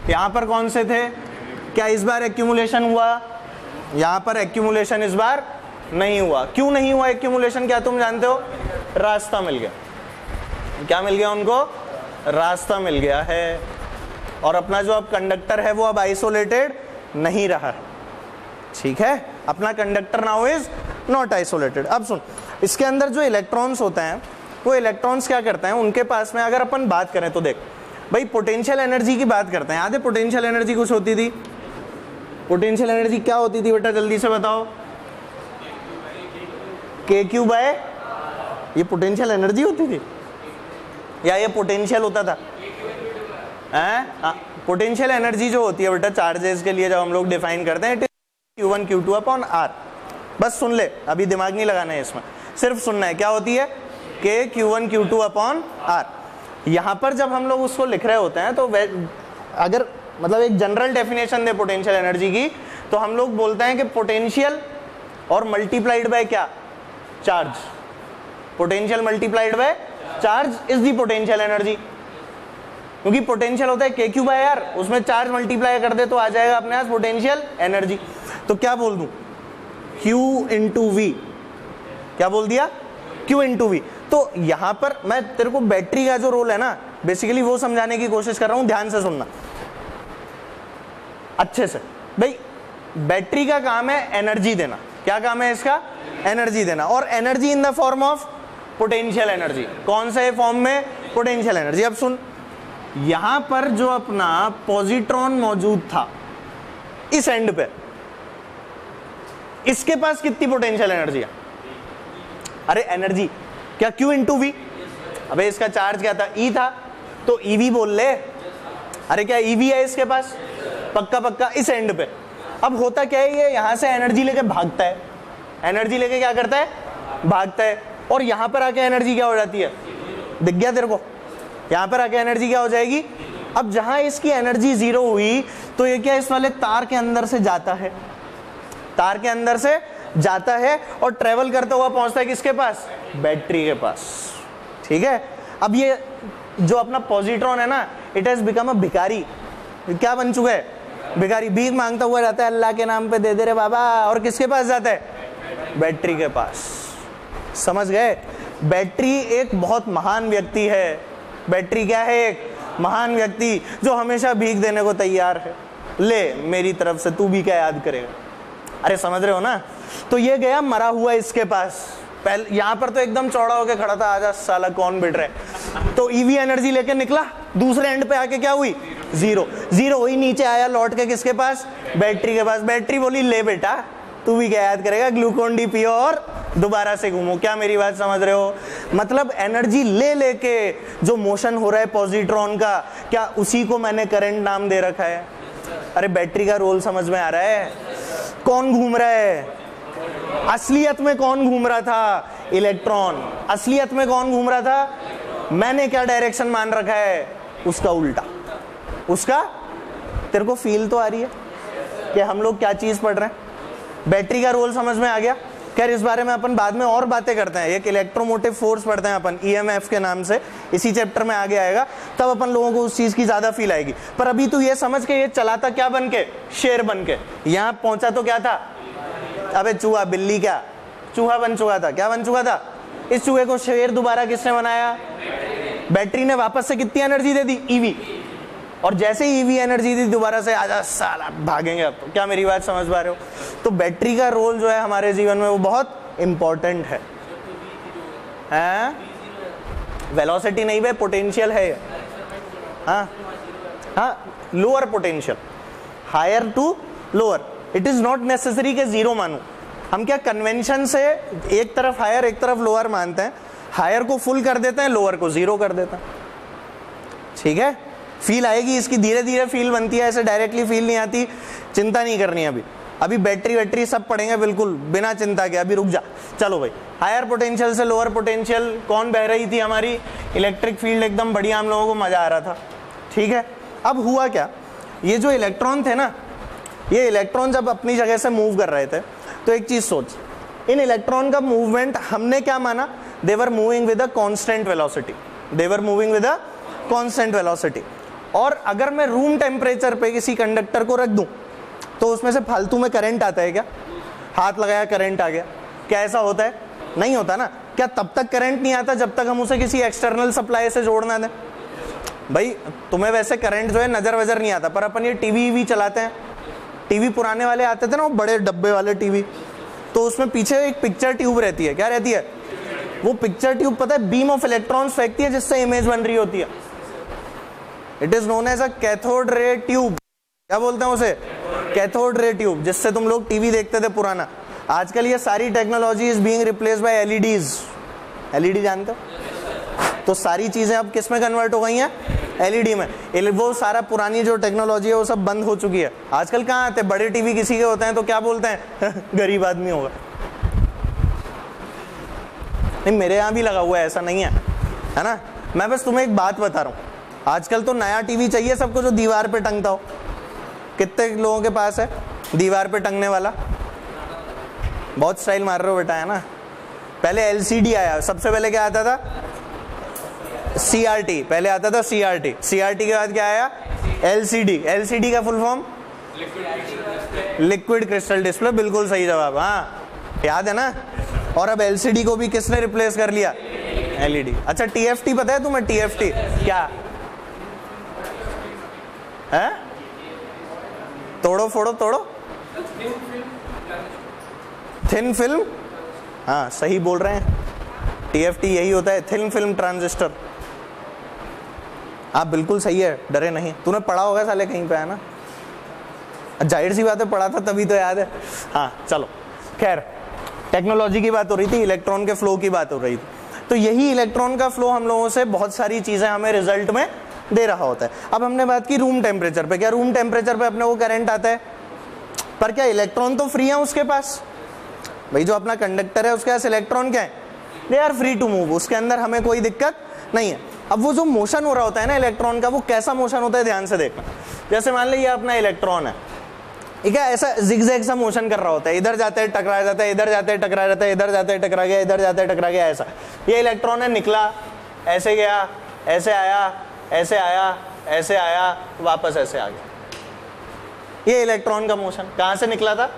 यहाँ पर कौन से थे? क्या इस बार एक्यूमुलेशन हुआ? यहाँ पर एक्यूमुलेशन इस बार नहीं हुआ। क्यों नहीं हुआ एक्यूमुलेशन क्या तुम जानते हो? रास्ता मिल गया। क्या मिल गया उनको? रास्ता मिल गया है। और अपना जो अब कंडक्टर है, वो अब आइसोलेटेड नहीं रहा है। ठीक है? अपना conductor now is not isolated अब सुन, इसके अंदर जो इलेक्ट्रॉन्स होते हैं, वो इलेक्ट्रॉन्स क्या करते हैं? उनके पास में अगर अपन बात करें तो देख, भाई पोटेंशियल एनर्जी की बात करते हैं। है पोटेंशियल एनर्जी कुछ होती थी? पोटेंशियल एनर्जी क्या होती थी बेटा? जल्दी से बताओ। के क्यू बाय ये पोटेंशियल एनर्जी होती थी? या ये पोटेंशियल होता था? पोटेंशियल एनर्जी जो होती है बेटा चार्जेस के लिए जब हम लोग डिफाइन करते हैं it is Q one Q two upon R बस सुन ले, अभी दिमाग नहीं लगाना है इसमें। सिर्फ़ सुनना है, क्या होती है? K Q one Q two upon R यहाँ पर जब हम लोग उसको लिख रहे होते हैं तो अगर मतलब एक जनरल डेफिनेशन दे पोटेंशियल एनर्जी की तो हम लोग बोलते हैं कि पोटेंशियल और मल्टीप्लाइड बाय क्या? Charge potential multiplied by charge is the potential energy क्योंकि पोटेंशियल होता है के क्यू बाय आर उसमें चार्ज मल्टीप्लाई कर दे तो आ जाएगा अपने पास पोटेंशियल एनर्जी तो क्या बोल दू? Q इंटू वी क्या बोल दिया? Q इंटू वी तो यहाँ पर मैं तेरे को बैटरी का जो रोल है ना बेसिकली वो समझाने की कोशिश कर रहा हूँ, ध्यान से सुनना. अच्छे से. भाई बैटरी का काम है एनर्जी देना. क्या काम है इसका? एनर्जी देना. और energy in the form of potential energy कौन से फॉर्म में पोटेंशियल एनर्जी अब सुन. यहाँ पर जो अपना पॉजिट्रॉन मौजूद था, इस एंड पे, इसके पास कितनी पोटेंशियल एनर्जी है? अरे एनर्जी क्या क्यू इंटू वी अबे, इसका चार्ज क्या था? ई e था। तो ईवी e बोल ले। अरे, क्या ईवी e है इसके पास? पक्का पक्का, इस एंड पे। अब होता क्या है, ये यहाँ से एनर्जी लेके भागता है। एनर्जी लेके क्या करता है? भागता है। और यहाँ पर आके एनर्जी क्या हो जाती है? दिख गया तेरे को? यहाँ पर आके एनर्जी क्या हो जाएगी? अब जहाँ इसकी एनर्जी ज़ीरो हुई तो ये क्या इस वाले तार के अंदर से जाता है? तार के अंदर से जाता है और ट्रेवल करता हुआ पहुँचता है किसके पास? बैटरी के पास। ठीक है? अब ये जो अपना पॉजिट्रॉन है ना इट हैज़ बिकम अ भिकारी क्या बन चुका है? भिखारी। भीख माँगता हुआ जाता है, अल्लाह के नाम पे दे दे रे बाबा, और किसके पास जाता है? बैटरी के पास। समझ गए? बैटरी एक बहुत महान व्यक्ति है। बैटरी क्या है एक महान व्यक्ति जो हमेशा भीख देने को तैयार है। ले, मेरी तरफ़ से तू भी क्या याद करेगा। अरे, समझ रहे हो ना? तो ये गया मरा हुआ इसके पास। पहले, यहाँ पर तो एकदम चौड़ा होकर खड़ा था, आजा, साला कौन बिट रहे तो ईवी एनर्जी लेके निकला। दूसरे एंड पे आके क्या हुई? ज़ीरो ज़ीरो वही नीचे आया, लौट के किसके पास? बैटरी के पास। बैटरी बोली, ले बेटा तू भी क्या याद करेगा? ग्लूकोन डी पियो और दोबारा से घूमो। क्या मेरी बात समझ रहे हो? मतलब एनर्जी ले लेके जो मोशन हो रहा है पॉजिट्रॉन का, क्या उसी को मैंने करंट नाम दे रखा है? अरे बैटरी का रोल समझ में आ रहा है। कौन घूम रहा है? असलियत में कौन घूम रहा था? इलेक्ट्रॉन असलियत में कौन घूम रहा था? मैंने क्या डायरेक्शन मान रखा है? उसका उल्टा। उसका? तेरे को फील तो आ रही है कि हम लोग क्या चीज़ पढ़ रहे हैं? बैटरी का रोल समझ में आ गया। खैर, इस बारे में अपन बाद में और बातें करते हैं। एक इलेक्ट्रोमोटिव फोर्स पढ़ते हैं अपन ईएमएफ के नाम से। इसी चैप्टर में आगे आएगा। तब अपन लोगों को उस चीज़ की ज़्यादा फील आएगी। पर अभी तू ये समझ के, ये चलाता क्या बन के? शेर बन के। यहाँ पहुँचा तो क्या था? अबे चूहा, बिल्ली क्या? चूहा बन चुका था। क्या बन चुका था? इस चूहे को शेर दोबारा किसने बनाया? बैटरी ने वापस से कितनी एनर्जी दे दी? ईवी और जैसे ईवी एनर्जी दी, दोबारा से आजा साला भागेंगे अब। क्या मेरी बात समझ पा रहे हो? तो बैटरी का रोल जो है हमारे जीवन में वो बहुत इंपॉर्टेंट है। हैं? वेलोसिटी नहीं भाई पोटेंशियल है हाँ? हाँ lower potential higher to lower it is not necessary के ज़ीरो मानो। हम क्या कन्वेंशन से एक तरफ़ हायर एक तरफ़ लोअर मानते हैं? हायर को फुल कर देते हैं लोअर को ज़ीरो कर देते हैं। ठीक है? फील आएगी, इसकी धीरे धीरे फील बनती है, ऐसे डायरेक्टली फील नहीं आती। चिंता नहीं करनी अभी। अभी बैटरी वैटरी सब पढ़ेंगे बिल्कुल, बिना चिंता के। अभी रुक जा। चलो भाई हायर पोटेंशियल से लोअर पोटेंशियल कौन बह रही थी हमारी? इलेक्ट्रिक फ़ील्ड एकदम बढ़िया, हम लोगों को मज़ा आ रहा था। ठीक है? अब हुआ क्या? ये जो इलेक्ट्रॉन थे ना, ये इलेक्ट्रॉन जब अपनी जगह से मूव कर रहे थे तो एक चीज़ सोच। इन इलेक्ट्रॉन का मूवमेंट हमने क्या माना? They're moving with a constant velocity they're moving with a constant velocity और अगर मैं रूम टेम्परेचर पे किसी कंडक्टर को रख दूँ तो उसमें से फालतू में करंट आता है क्या? हाथ लगाया, करंट आ गया। क्या ऐसा होता है? नहीं होता ना। क्या तब तक करंट नहीं आता जब तक हम उसे किसी एक्सटर्नल सप्लाई से जोड़ना दें? भाई, तुम्हें वैसे करंट जो है नज़र वजर नहीं आता, पर अपन ये टीवी वी चलाते हैं। टीवी पुराने वाले आते थे ना, वो बड़े डब्बे वाले टीवी। तो उसमें पीछे एक पिक्चर ट्यूब रहती है। क्या रहती है? वो पिक्चर ट्यूब पता है बीम ऑफ़ इलेक्ट्रॉन्स फेंकती है, जिससे इमेज बन रही होती है। It is known as a cathode ray tube क्या बोलते हैं उसे? कैथोड रे ट्यूब, जिससे तुम लोग टीवी देखते थे पुराना। आजकल ये सारी technology is being replace by LEDs LED जानते हो? तो सारी चीज़ें अब किसमें कन्वर्ट हो गई हैं? एलईडी में। वो सारा पुरानी जो टेक्नोलॉजी है, वो सब बंद हो चुकी है। आजकल कहाँ आते हैं? बड़े टीवी किसी के होते हैं तो क्या बोलते हैं? गरीब आदमी होगा। नहीं, मेरे यहाँ भी लगा हुआ है, ऐसा नहीं है। है ना? मैं बस तुम्हें एक बात बता रहा हूँ। आजकल तो नया टीवी चाहिए सबको जो दीवार पे टंगता हो। कितने लोगों के पास है? दीवार पे टंगने वाला। बहुत स्टाइल मार रहे हो बेटा, है ना? पहले एलसीडी आया। सबसे पहले क्या आता था? सीआरटी पहले आता था सीआरटी सीआरटी के बाद क्या आया? एलसीडी एलसीडी का full form liquid crystal display बिल्कुल सही जवाब हाँ। याद है ना? और अब एलसीडी को भी किसने रिप्लेस कर लिया? एलईडी अच्छा टीएफटी पता है तुम्हें? टीएफटी क्या? है? तोड़ो, फोड़ो, तोड़ो। थिन फ़िल्म हाँ सही बोल रहे हैं। टीएफटी यही होता है थिन फ़िल्म ट्रांजिस्टर आप बिल्कुल सही है, डरे नहीं। तूने पढ़ा होगा साले कहीं पे, है ना? ज़ाहिर सी बात है, पढ़ा था तभी तो याद है। हाँ चलो। खैर टेक्नोलॉजी की बात हो रही थी इलेक्ट्रॉन के फ्लो की बात हो रही थी। तो यही इलेक्ट्रॉन का फ्लो हम लोगों से बहुत सारी चीज़ें हमें रिज़ल्ट में दे रहा होता है। अब हमने बात की रूम टेम्परेचर पे। क्या रूम टेम्परेचर पे अपने को करंट आता है? पर क्या इलेक्ट्रॉन तो फ्री है उसके पास? भाई, जो अपना कंडक्टर है, उसके पास इलेक्ट्रॉन क्या है? They are free to move उसके अंदर हमें कोई दिक्कत नहीं है। अब वो जो मोशन हो रहा होता है ना इलेक्ट्रॉन का, वो कैसा मोशन होता है? ध्यान से देखना। जैसे मान लीजिए अपना इलेक्ट्रॉन है। ठीक है? ऐसा जिगजैग सा मोशन कर रहा होता है। इधर जाते हैं, टकरा जाता है, इधर जाते हैं, टकरा जाता है, इधर जाते हैं, टकरा गया, इधर जाते हैं, टकरा गया, ऐसा। ये इलेक्ट्रॉन है, निकला। ऐसे गया, ऐसे आया। ऐसे आया ऐसे आया, वापस ऐसे आ गया। ये इलेक्ट्रॉन का मोशन कहाँ से निकला था?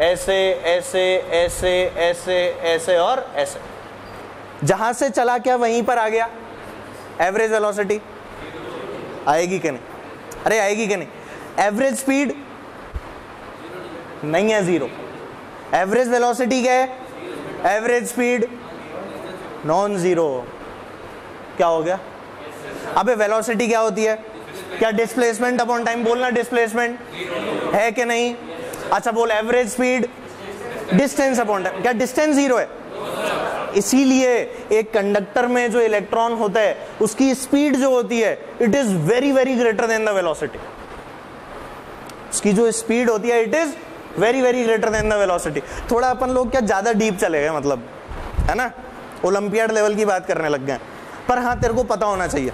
ऐसे ऐसे ऐसे ऐसे ऐसे और ऐसे। जहाँ से चला क्या वहीं पर आ गया? एवरेज वेलोसिटी आएगी कि नहीं? अरे, आएगी कि नहीं? एवरेज स्पीड नहीं है ज़ीरो एवरेज वेलोसिटी क्या है? एवरेज स्पीड नॉन ज़ीरो क्या हो गया? अबे वेलोसिटी क्या होती है? क्या डिस्प्लेसमेंट अपॉन टाइम बोलना डिस्प्लेसमेंट है कि नहीं? अच्छा बोल average speed distance upon time क्या डिस्टेंस ज़ीरो है? इसीलिए एक कंडक्टर में जो इलेक्ट्रॉन होता है, उसकी स्पीड जो होती है it is very very greater than the velocity उसकी जो स्पीड होती है it is very very greater than the velocity थोड़ा अपन लोग क्या ज़्यादा डीप चले गए मतलब है ना? ओलंपियाड लेवल की बात करने लग गए। पर हाँ तेरे को पता होना चाहिए।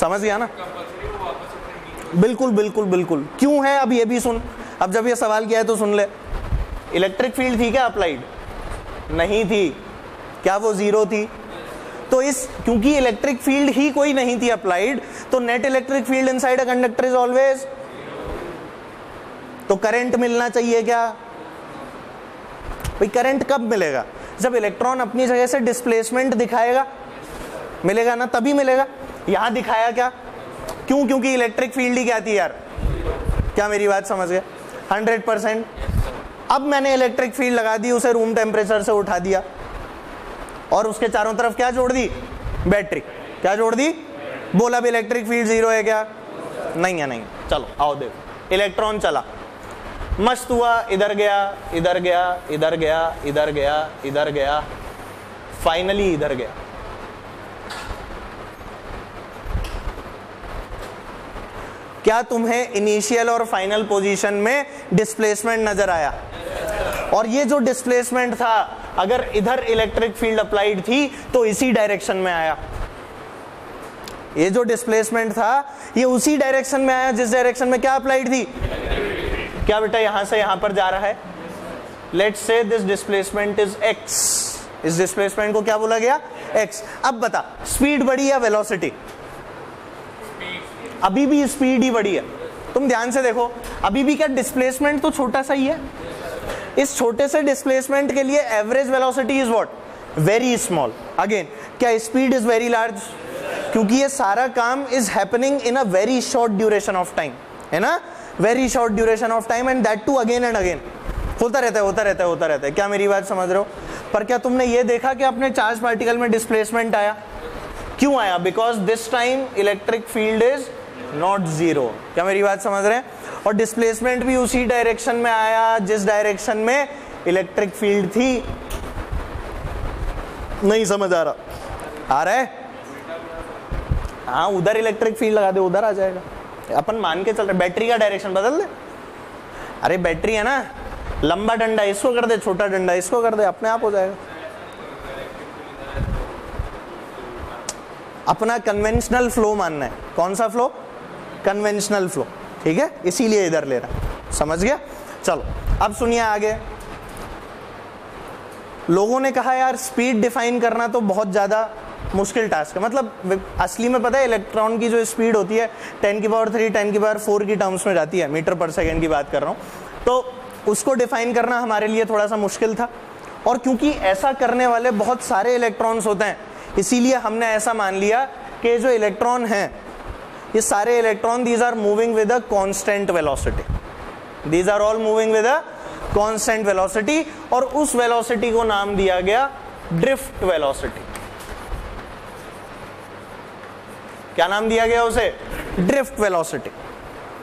समझ गया ना? बिल्कुल बिल्कुल बिल्कुल। क्यों है? अब ये भी सुन। अब जब ये सवाल किया है तो सुन ले। इलेक्ट्रिक फ़ील्ड थी क्या अप्लाइड? नहीं थी। क्या वो ज़ीरो थी? तो इस, क्योंकि इलेक्ट्रिक फ़ील्ड ही कोई नहीं थी अप्लाइड तो net electric field inside a conductor is always. तो करंट मिलना चाहिए क्या? भाई, करंट कब मिलेगा? जब इलेक्ट्रॉन अपनी जगह से डिस्प्लेसमेंट दिखाएगा। मिलेगा ना? तभी मिलेगा। यहाँ दिखाया क्या? क्यों? क्योंकि इलेक्ट्रिक फ़ील्ड ही क्या थी यार? क्या मेरी बात समझ गए? हंड्रेड परसेंट अब मैंने इलेक्ट्रिक फ़ील्ड लगा दी, उसे रूम टेम्परेचर से उठा दिया। और उसके चारों तरफ़ क्या जोड़ दी? बैटरी क्या जोड़ दी? बोला भी इलेक्ट्रिक फ़ील्ड ज़ीरो है क्या? नहीं है, नहीं चलो, आओ देखो। इलेक्ट्रॉन चला। मस्त हुआ। इधर गया इधर गया इधर गया इधर गया इधर गया। फाइनली इधर गया। क्या तुम्हें इनिशियल और फाइनल पोजीशन में डिस्प्लेसमेंट नज़र आया? और ये जो डिस्प्लेसमेंट था, अगर इधर इलेक्ट्रिक फ़ील्ड अप्लाइड थी तो इसी डायरेक्शन में आया। ये जो डिस्प्लेसमेंट था, ये उसी डायरेक्शन में आया, जिस डायरेक्शन में क्या अप्लाइड थी? क्या बेटा यहाँ से यहाँ पर जा रहा है? Let say this displacement is X इस डिस्प्लेसमेंट को क्या बोला गया? एक्स अब बता स्पीड बढ़ी या वेलोसिटी अभी भी स्पीड ही बड़ी है। तुम ध्यान से देखो, अभी भी क्या डिस्प्लेसमेंट तो छोटा सा ही है? इस छोटे से डिस्प्लेसमेंट के लिए average velocity is what very small again क्या स्पीड इज़ वेरी लार्ज क्योंकि ये सारा काम is happening in a very short duration of time है ना? Very short duration of time and that too again and again होता रहता है, होता रहता है, होता रहता है। क्या मेरी बात समझ रहे हो? पर क्या तुमने ये देखा कि अपने चार्ज पार्टिकल में डिस्प्लेसमेंट आया? क्यों आया? Because this time electric field is not zero क्या मेरी बात समझ रहे हैं? और डिस्प्लेसमेंट भी उसी डायरेक्शन में आया जिस डायरेक्शन में इलेक्ट्रिक फ़ील्ड थी। नहीं समझ आ रहा। आ रहा है? हाँ उधर इलेक्ट्रिक फ़ील्ड लगा दे उधर आ जाएगा। अपन मान के चल रहे बैटरी का डायरेक्शन बदल दे। अरे बैटरी है ना? लंबा डंडा इसको कर दे छोटा डंडा इसको कर दे अपने आप हो जाएगा। अपना कन्वेंशनल फ्लो मानना है। कौन सा फ्लो कन्वेंशनल फ्लो ठीक है? इसीलिए इधर ले रहा समझ गया? चलो, अब सुनिए आगे। लोगों ने कहा, यार स्पीड डिफाइन करना तो बहुत ज़्यादा मुश्किल टास्क है। मतलब असली में पता है इलेक्ट्रॉन की जो स्पीड होती है टेन की पावर थ्री टेन की पावर फोर की टर्म्स में जाती है। मीटर पर सेकेंड की बात कर रहा हूँ। तो उसको डिफाइन करना हमारे लिए थोड़ा सा मुश्किल था। और क्योंकि ऐसा करने वाले बहुत सारे इलेक्ट्रॉन्स होते हैं, इसीलिए हमने ऐसा मान लिया कि जो इलेक्ट्रॉन हैं ये सारे electron these are moving with a constant velocity these are all moving with a constant velocity और उस वेलोसिटी को नाम दिया गया ड्रिफ्ट वेलोसिटी क्या नाम दिया गया उसे? ड्रिफ्ट वेलोसिटी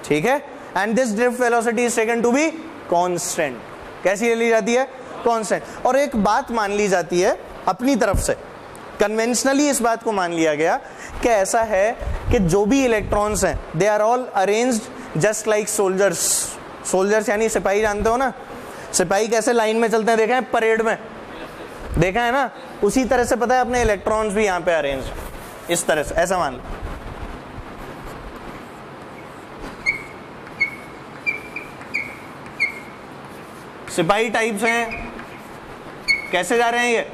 ठीक है? And this drift velocity is taken to be constant कैसी ले ली जाती है? कांस्टेंट और एक बात मान ली जाती है अपनी तरफ़ से. कन्वेंशनली इस बात को मान लिया गया कि ऐसा है कि जो भी इलेक्ट्रॉन्स हैं they are all arranged just like soldiers soldiers यानी सिपाही, जानते हो ना? सिपाही कैसे लाइन में चलते हैं, देखा है परेड में। देखा है ना? उसी तरह से पता है अपने इलेक्ट्रॉन्स भी यहाँ पे अरेंज इस तरह से, ऐसा मान लो। सिपाही टाइप्स हैं। कैसे जा रहे हैं ये?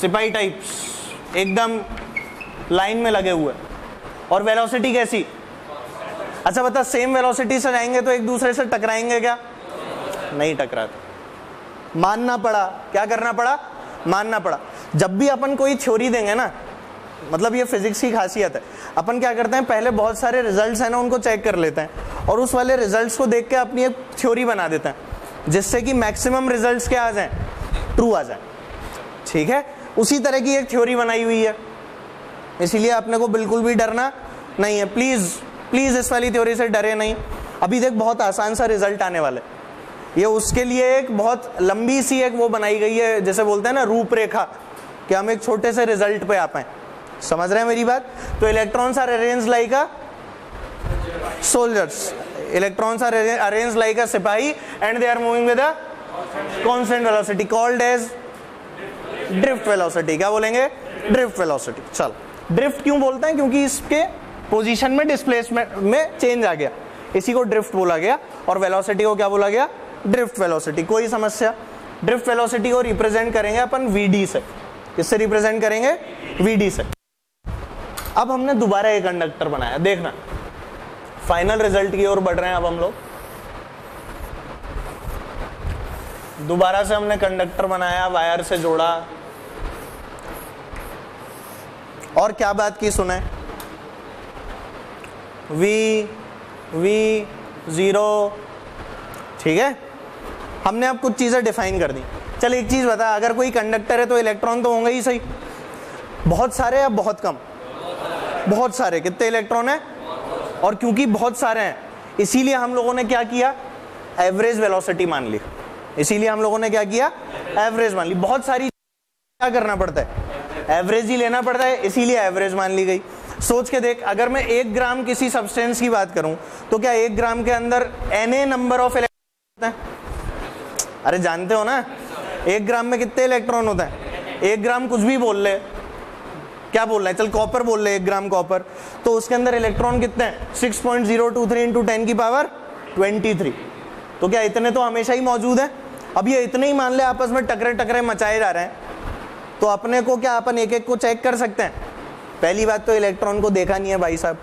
सिपाही टाइप्स एकदम लाइन में लगे हुए। और वेलोसिटी कैसी? अच्छा बता सेम वेलोसिटी से जाएँगे तो एक दूसरे से टकराएँगे क्या? नहीं टकराते मानना पड़ा। क्या करना पड़ा? मानना पड़ा। जब भी अपन कोई थ्योरी देंगे ना मतलब ये फिजिक्स की खासियत है, अपन क्या करते हैं, पहले बहुत सारे रिजल्ट्स हैं ना, उनको चेक कर लेते हैं और उस वाले रिजल्ट्स को देख के अपनी एक थ्योरी बना देते हैं, जिससे कि मैक्सिमम रिजल्ट्स क्या आ जाए? ट्रू आ जाए। ठीक है? उसी तरह की एक थ्योरी बनाई हुई है। इसीलिए अपने को बिल्कुल भी डरना नहीं है। प्लीज़ प्लीज़ इस वाली थ्योरी से डरे नहीं। अभी देख, बहुत आसान सा रिज़ल्ट आने वाले ये उसके लिए एक बहुत लंबी सी एक वो बनाई गई है, जैसे बोलते हैं ना, रूपरेखा, कि हम एक छोटे से रिज़ल्ट पे आ पाए समझ रहे हैं मेरी बात? तो electrons are arrange like a soldiers electrons are arrange like a सिपाही and they are moving with a constant velocity called as drift velocity क्या बोलेंगे? ड्रिफ्ट वेलोसिटी चल। ड्रिफ्ट क्यों बोलते हैं? क्योंकि इसके पोजीशन में डिस्प्लेसमेंट में चेंज आ गया। इसी को ड्रिफ्ट बोला गया और वेलोसिटी को क्या बोला गया? ड्रिफ्ट वेलोसिटी कोई समस्या? ड्रिफ्ट वेलोसिटी को रिप्रेजेंट करेंगे अपन वीडी से। किससे रिप्रेजेंट करेंगे? वीडी से। अब हमने दोबारा एक कंडक्टर बनाया। देखना। फाइनल रिज़ल्ट की ओर बढ़ रहे हैं अब हम लोग। दोबारा से हमने कंडक्टर बनाया वायर से जोड़ा। और क्या बात की सुने? वी वी ज़ीरो ठीक है? हमने अब कुछ चीज़ें डिफाइन कर दी। चल, एक चीज़ बता, अगर कोई कंडक्टर है तो इलेक्ट्रॉन तो होंगे ही सही। बहुत सारे या बहुत कम? बहुत सारे। कितने इलेक्ट्रॉन हैं? और क्योंकि बहुत सारे हैं, इसीलिए हम लोगों ने क्या किया? एवरेज वेलोसिटी मान ली। इसीलिए हम लोगों ने क्या किया? एवरेज मान ली। बहुत सारी क्या करना पड़ता है? एवरेज ही लेना पड़ता है, इसीलिए एवरेज मान ली गई। सोच के देख, अगर मैं एक ग्राम किसी सब्सटेंस की बात करूँ तो क्या एक ग्राम के अंदर N A number of electron अरे जानते हो ना? एक ग्राम में कितने इलेक्ट्रॉन होते हैं? एक ग्राम कुछ भी बोल ले। क्या बोल रहे हैं? चल कॉपर बोल रहे एक ग्राम कॉपर तो उसके अंदर इलेक्ट्रॉन कितने हैं? Six point zero two three into ten की पावर ट्वेंटी थ्री तो क्या इतने तो हमेशा ही मौजूद है? अब ये इतने ही मान ले, आपस में टकरे टकरे मचाए जा रहे हैं। तो अपने को क्या अपन एक एक को चेक कर सकते हैं? पहली बात तो इलेक्ट्रॉन को देखा नहीं है भाई साहब।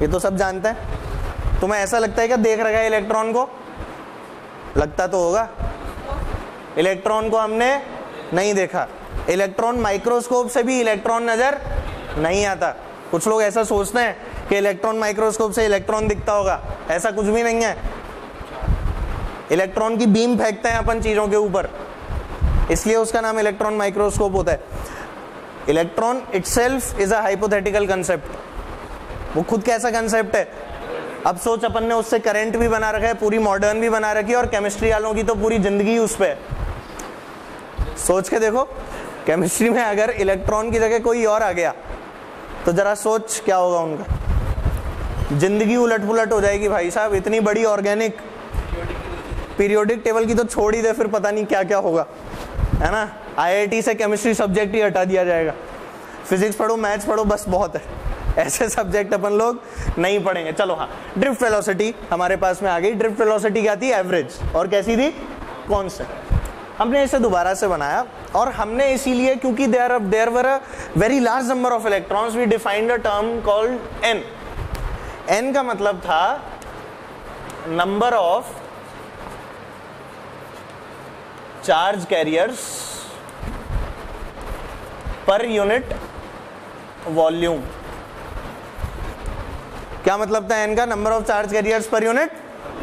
ये तो सब जानते हैं। तुम्हें ऐसा लगता है क्या? देख रखा है इलेक्ट्रॉन को? लगता तो होगा। इलेक्ट्रॉन को हमने नहीं देखा। इलेक्ट्रॉन माइक्रोस्कोप से भी इलेक्ट्रॉन नज़र नहीं आता। कुछ लोग ऐसा सोचते हैं कि इलेक्ट्रॉन माइक्रोस्कोप से इलेक्ट्रॉन दिखता होगा। ऐसा कुछ भी नहीं है। इलेक्ट्रॉन की बीम फेंकते हैं अपन चीज़ों के ऊपर। इसलिए उसका नाम इलेक्ट्रॉन माइक्रोस्कोप होता है। Electron itself is a concept वो खुद कैसा कंसेप्ट है? अब सोच अपन ने उससे करंट भी बना रखा है, पूरी मॉडर्न भी बना रखी है और केमिस्ट्री वालों की तो पूरी ज़िंदगी उस पर सोच के देखो केमिस्ट्री में अगर इलेक्ट्रॉन की जगह कोई और आ गया तो जरा सोच क्या होगा उनका? ज़िंदगी उलट पुलट हो जाएगी भाई साहब, इतनी बड़ी ऑर्गेनिक पीरियोडिक टेबल की तो छोड़ ही दे, फिर पता नहीं क्या क्या होगा। है ना? आईआईटी से केमिस्ट्री सब्जेक्ट ही हटा दिया जाएगा। फिजिक्स पढ़ो मैथ्स पढ़ो, बस बहुत है। ऐसे सब्जेक्ट अपन लोग नहीं पढ़ेंगे। चलो हाँ ड्रिफ्ट वेलोसिटी हमारे पास में आ गई। ड्रिफ्ट वेलोसिटी क्या थी? एवरेज और कैसी थी? कौन कॉन्स्टेंट हमने इसे दोबारा से बनाया और हमने इसीलिए क्योंकि there there were a very large number of electrons we defined a term called N N का मतलब था number of charge carriers per unit volume क्या मतलब था एन का? Number of charge carriers per unit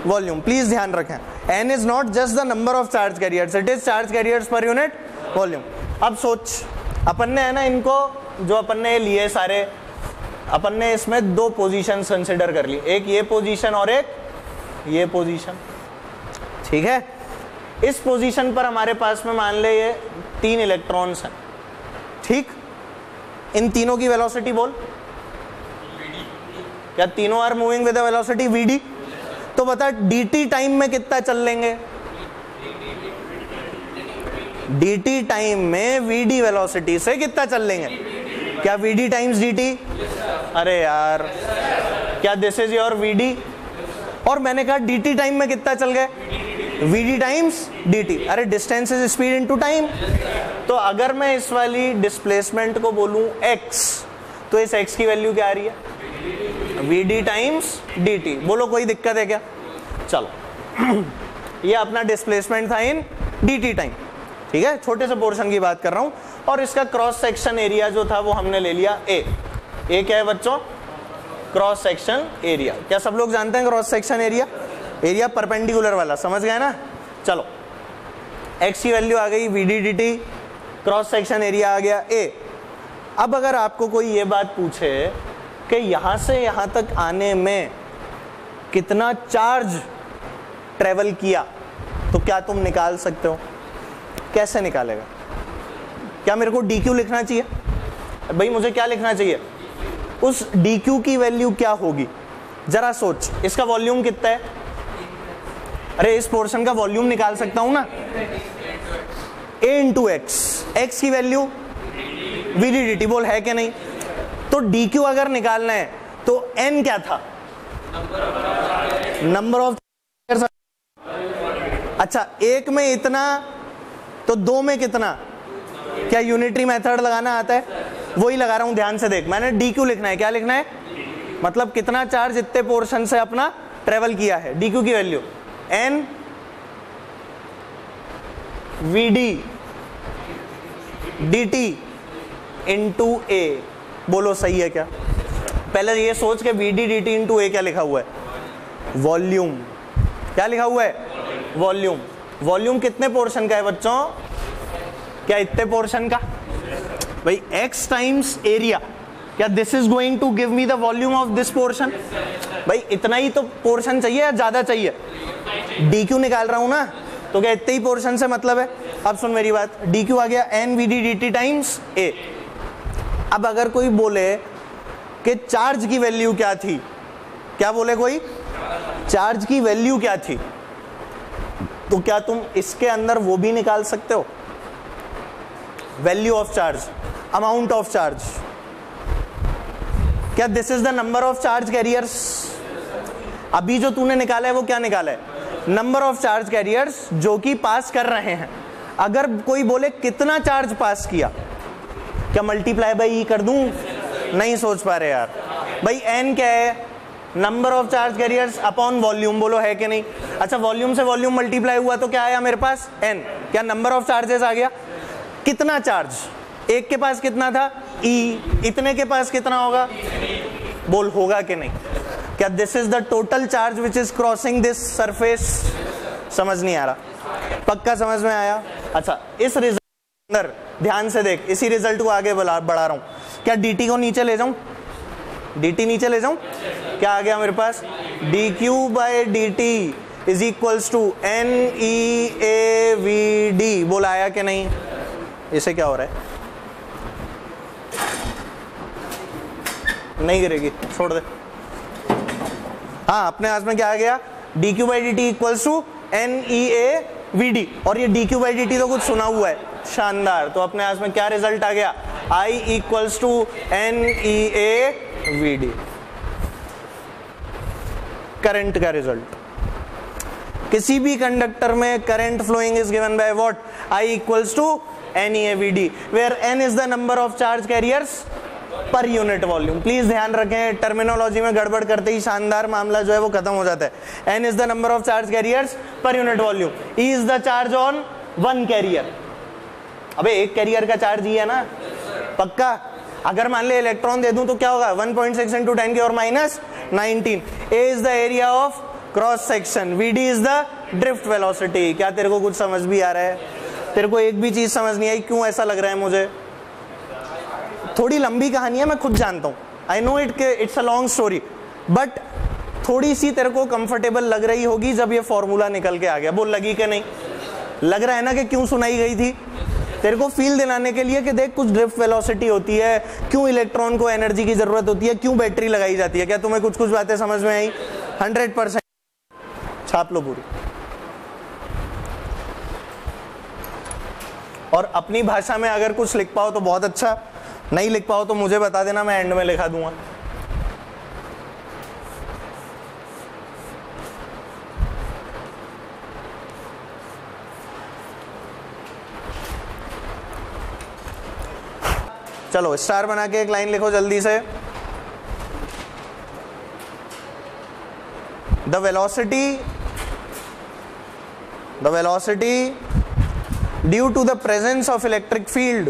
volume please ध्यान रखें। N is not just the number of charge carriers it is charge carriers per unit volume अब सोच। अपन ने, है ना, इनको, जो अपन ने लिए सारे, अपन ने इसमें दो पोजीशन कंसिडर कर ली। एक ये पोजीशन और एक ये पोजीशन ठीक है? इस पोजीशन पर हमारे पास में मान ले ये तीन इलेक्ट्रॉन्स हैं। ठीक? इन तीनों की वेलोसिटी बोल। क्या तीनों are moving with velocity VD तो बता dt टाइम में कितना चल लेंगे? Dt टाइम में vd वेलोसिटी से कितना चल लेंगे? क्या vd टाइम्स dt अरे यार, क्या दिस इज़ योर vd और मैंने कहा dt टाइम में कितना चल गए? Vd टाइम्स dt अरे distance is speed into time तो अगर मैं इस वाली डिस्प्लेसमेंट को बोलूँ x तो इस x की वैल्यू क्या आ रही है? V D times D T बोलो, कोई दिक्कत है क्या? चलो। ये अपना डिस्प्लेसमेंट था इन डी टी टाइम ठीक है? छोटे से पोर्शन की बात कर रहा हूँ। और इसका क्रॉस सेक्शन एरिया जो था, वो हमने ले लिया ए ए क्या है बच्चों? क्रॉस सेक्शन एरिया क्या सब लोग जानते हैं cross section area area perpendicular वाला, समझ गए ना? चलो एक्स की वैल्यू आ गई वी क्रॉस सेक्शन एरिया आ गया ए अब अगर आपको कोई ये बात पूछे कि यहाँ से यहाँ तक आने में कितना चार्ज ट्रेवल किया तो क्या तुम निकाल सकते हो? कैसे निकालेगा? क्या मेरे को डी क्यू लिखना चाहिए? भाई, मुझे क्या लिखना चाहिए? उस डी क्यू की वैल्यू क्या होगी? जरा सोच, इसका वॉल्यूम कितना है? अरे, इस पोर्शन का वॉल्यूम निकाल सकता हूँ ना? ए इंटू एक्स एक्स की वैल्यू वीडीडी बोल है क्या नहीं? तो डी क्यू अगर निकालना है तो एन क्या था? नंबर ऑफ़ अच्छा एक में इतना तो दो में कितना? क्या यूनिटरी मेथड लगाना आता है? वही लगा रहा हूँ, ध्यान से देख। मैंने डी क्यू लिखना है। क्या लिखना है? मतलब कितना चार्ज इतने पोर्शन से अपना ट्रेवल किया है? डी क्यू की value N V D D T into A बोलो, सही है क्या? पहले ये सोच के V D D T into A क्या लिखा हुआ है? वॉल्यूम क्या लिखा हुआ है? वॉल्यूम वॉल्यूम कितने पोर्शन का है बच्चों? क्या इतने पोर्शन का? भाई एक्स टाइम्स एरिया क्या this is going to give me the volume of this portion भाई, इतना ही तो पोर्शन चाहिए या ज़्यादा चाहिए? डी क्यू निकाल रहा हूँ ना तो क्या इतने ही पोर्शन से मतलब है? अब सुन मेरी बात डी क्यू आ गया N V D D T times A अब अगर कोई बोले कि चार्ज की वैल्यू क्या थी, क्या बोले कोई? चार्ज की वैल्यू क्या थी? तो क्या तुम इसके अंदर वो भी निकाल सकते हो? Value of charge amount of charge क्या this is the number of charge carriers अभी जो तूने निकाला है, वो क्या निकाला है? नंबर ऑफ़ चार्ज कैरियर्स जो कि पास कर रहे हैं। अगर कोई बोले, कितना चार्ज पास किया? क्या मल्टीप्लाई बाई ई कर दूँ? नहीं सोच पा रहे यार। भाई एन क्या है? Number of charge carriers upon volume बोलो, है कि नहीं? अच्छा वॉल्यूम से वॉल्यूम मल्टीप्लाई हुआ तो क्या आया मेरे पास? एन क्या नंबर ऑफ़ चार्जेस आ गया? कितना चार्ज एक के पास कितना था? ई e, इतने के पास कितना होगा? बोल होगा कि नहीं? क्या this is the total charge which is crossing this surface समझ नहीं आ रहा। पक्का समझ में आया? अच्छा इस रिज़ल्ट अंदर ध्यान से देख इसी रिज़ल्ट को आगे बढ़ा रहा हूँ। क्या डीटी को नीचे ले जाऊँ? डीटी नीचे ले जाऊँ? क्या आ गया मेरे पास? D Q by D T is equals to N E A V D बोला आया कि नहीं? इसे क्या हो रहा है? नहीं गिरेगी, छोड़ दे। हाँ अपने हाथ में क्या आ गया? D Q by D T equals to N E A V D और ये D Q by D T तो कुछ सुना हुआ है। शानदार। तो अपने आज में क्या रिज़ल्ट आ गया? I equals to N E A V D current का रिज़ल्ट किसी भी कंडक्टर में current flowing is given by what I equals to N E A V D where N is the number of charge carriers per unit volume please ध्यान रखें terminology में गड़बड़ करते ही शानदार मामला जो है वो खत्म हो जाता है। N is the number of charge carriers per unit volume E is the charge on one carrier अबे, एक कैरियर का चार्ज ही है ना? पक्का? अगर मान ले इलेक्ट्रॉन दे दूँ तो क्या होगा? 1.6 पॉइंट सिक्स इंटू टेन की और minus nineteen A is the area of cross section V D is the drift velocity क्या तेरे को कुछ समझ भी आ रहा है? तेरे को एक भी चीज़ समझ नहीं आई? क्यों ऐसा लग रहा है मुझे? थोड़ी लंबी कहानी है, मैं खुद जानता हूँ। I know it it's a long story but थोड़ी सी तेरे को कंफर्टेबल लग रही होगी जब ये फॉर्मूला निकल के आ गया। बोल, लगी कि नहीं? लग रहा है ना कि क्यों सुनाई गई थी? तेरे को फील दिलाने के लिए कि देख, कुछ ड्रिफ्ट वेलोसिटी होती है, क्यों इलेक्ट्रॉन को एनर्जी की ज़रूरत होती है, क्यों बैटरी लगाई जाती है? क्या तुम्हें कुछ कुछ बातें समझ में आई? हंड्रेड परसेंट छाप लो पूरी। और अपनी भाषा में अगर कुछ लिख पाओ तो बहुत अच्छा। नहीं लिख पाओ तो मुझे बता देना, मैं एंड में लिखा दूँगा। चलो स्टार बना के एक लाइन लिखो जल्दी से। The velocity the velocity due to the presence of electric field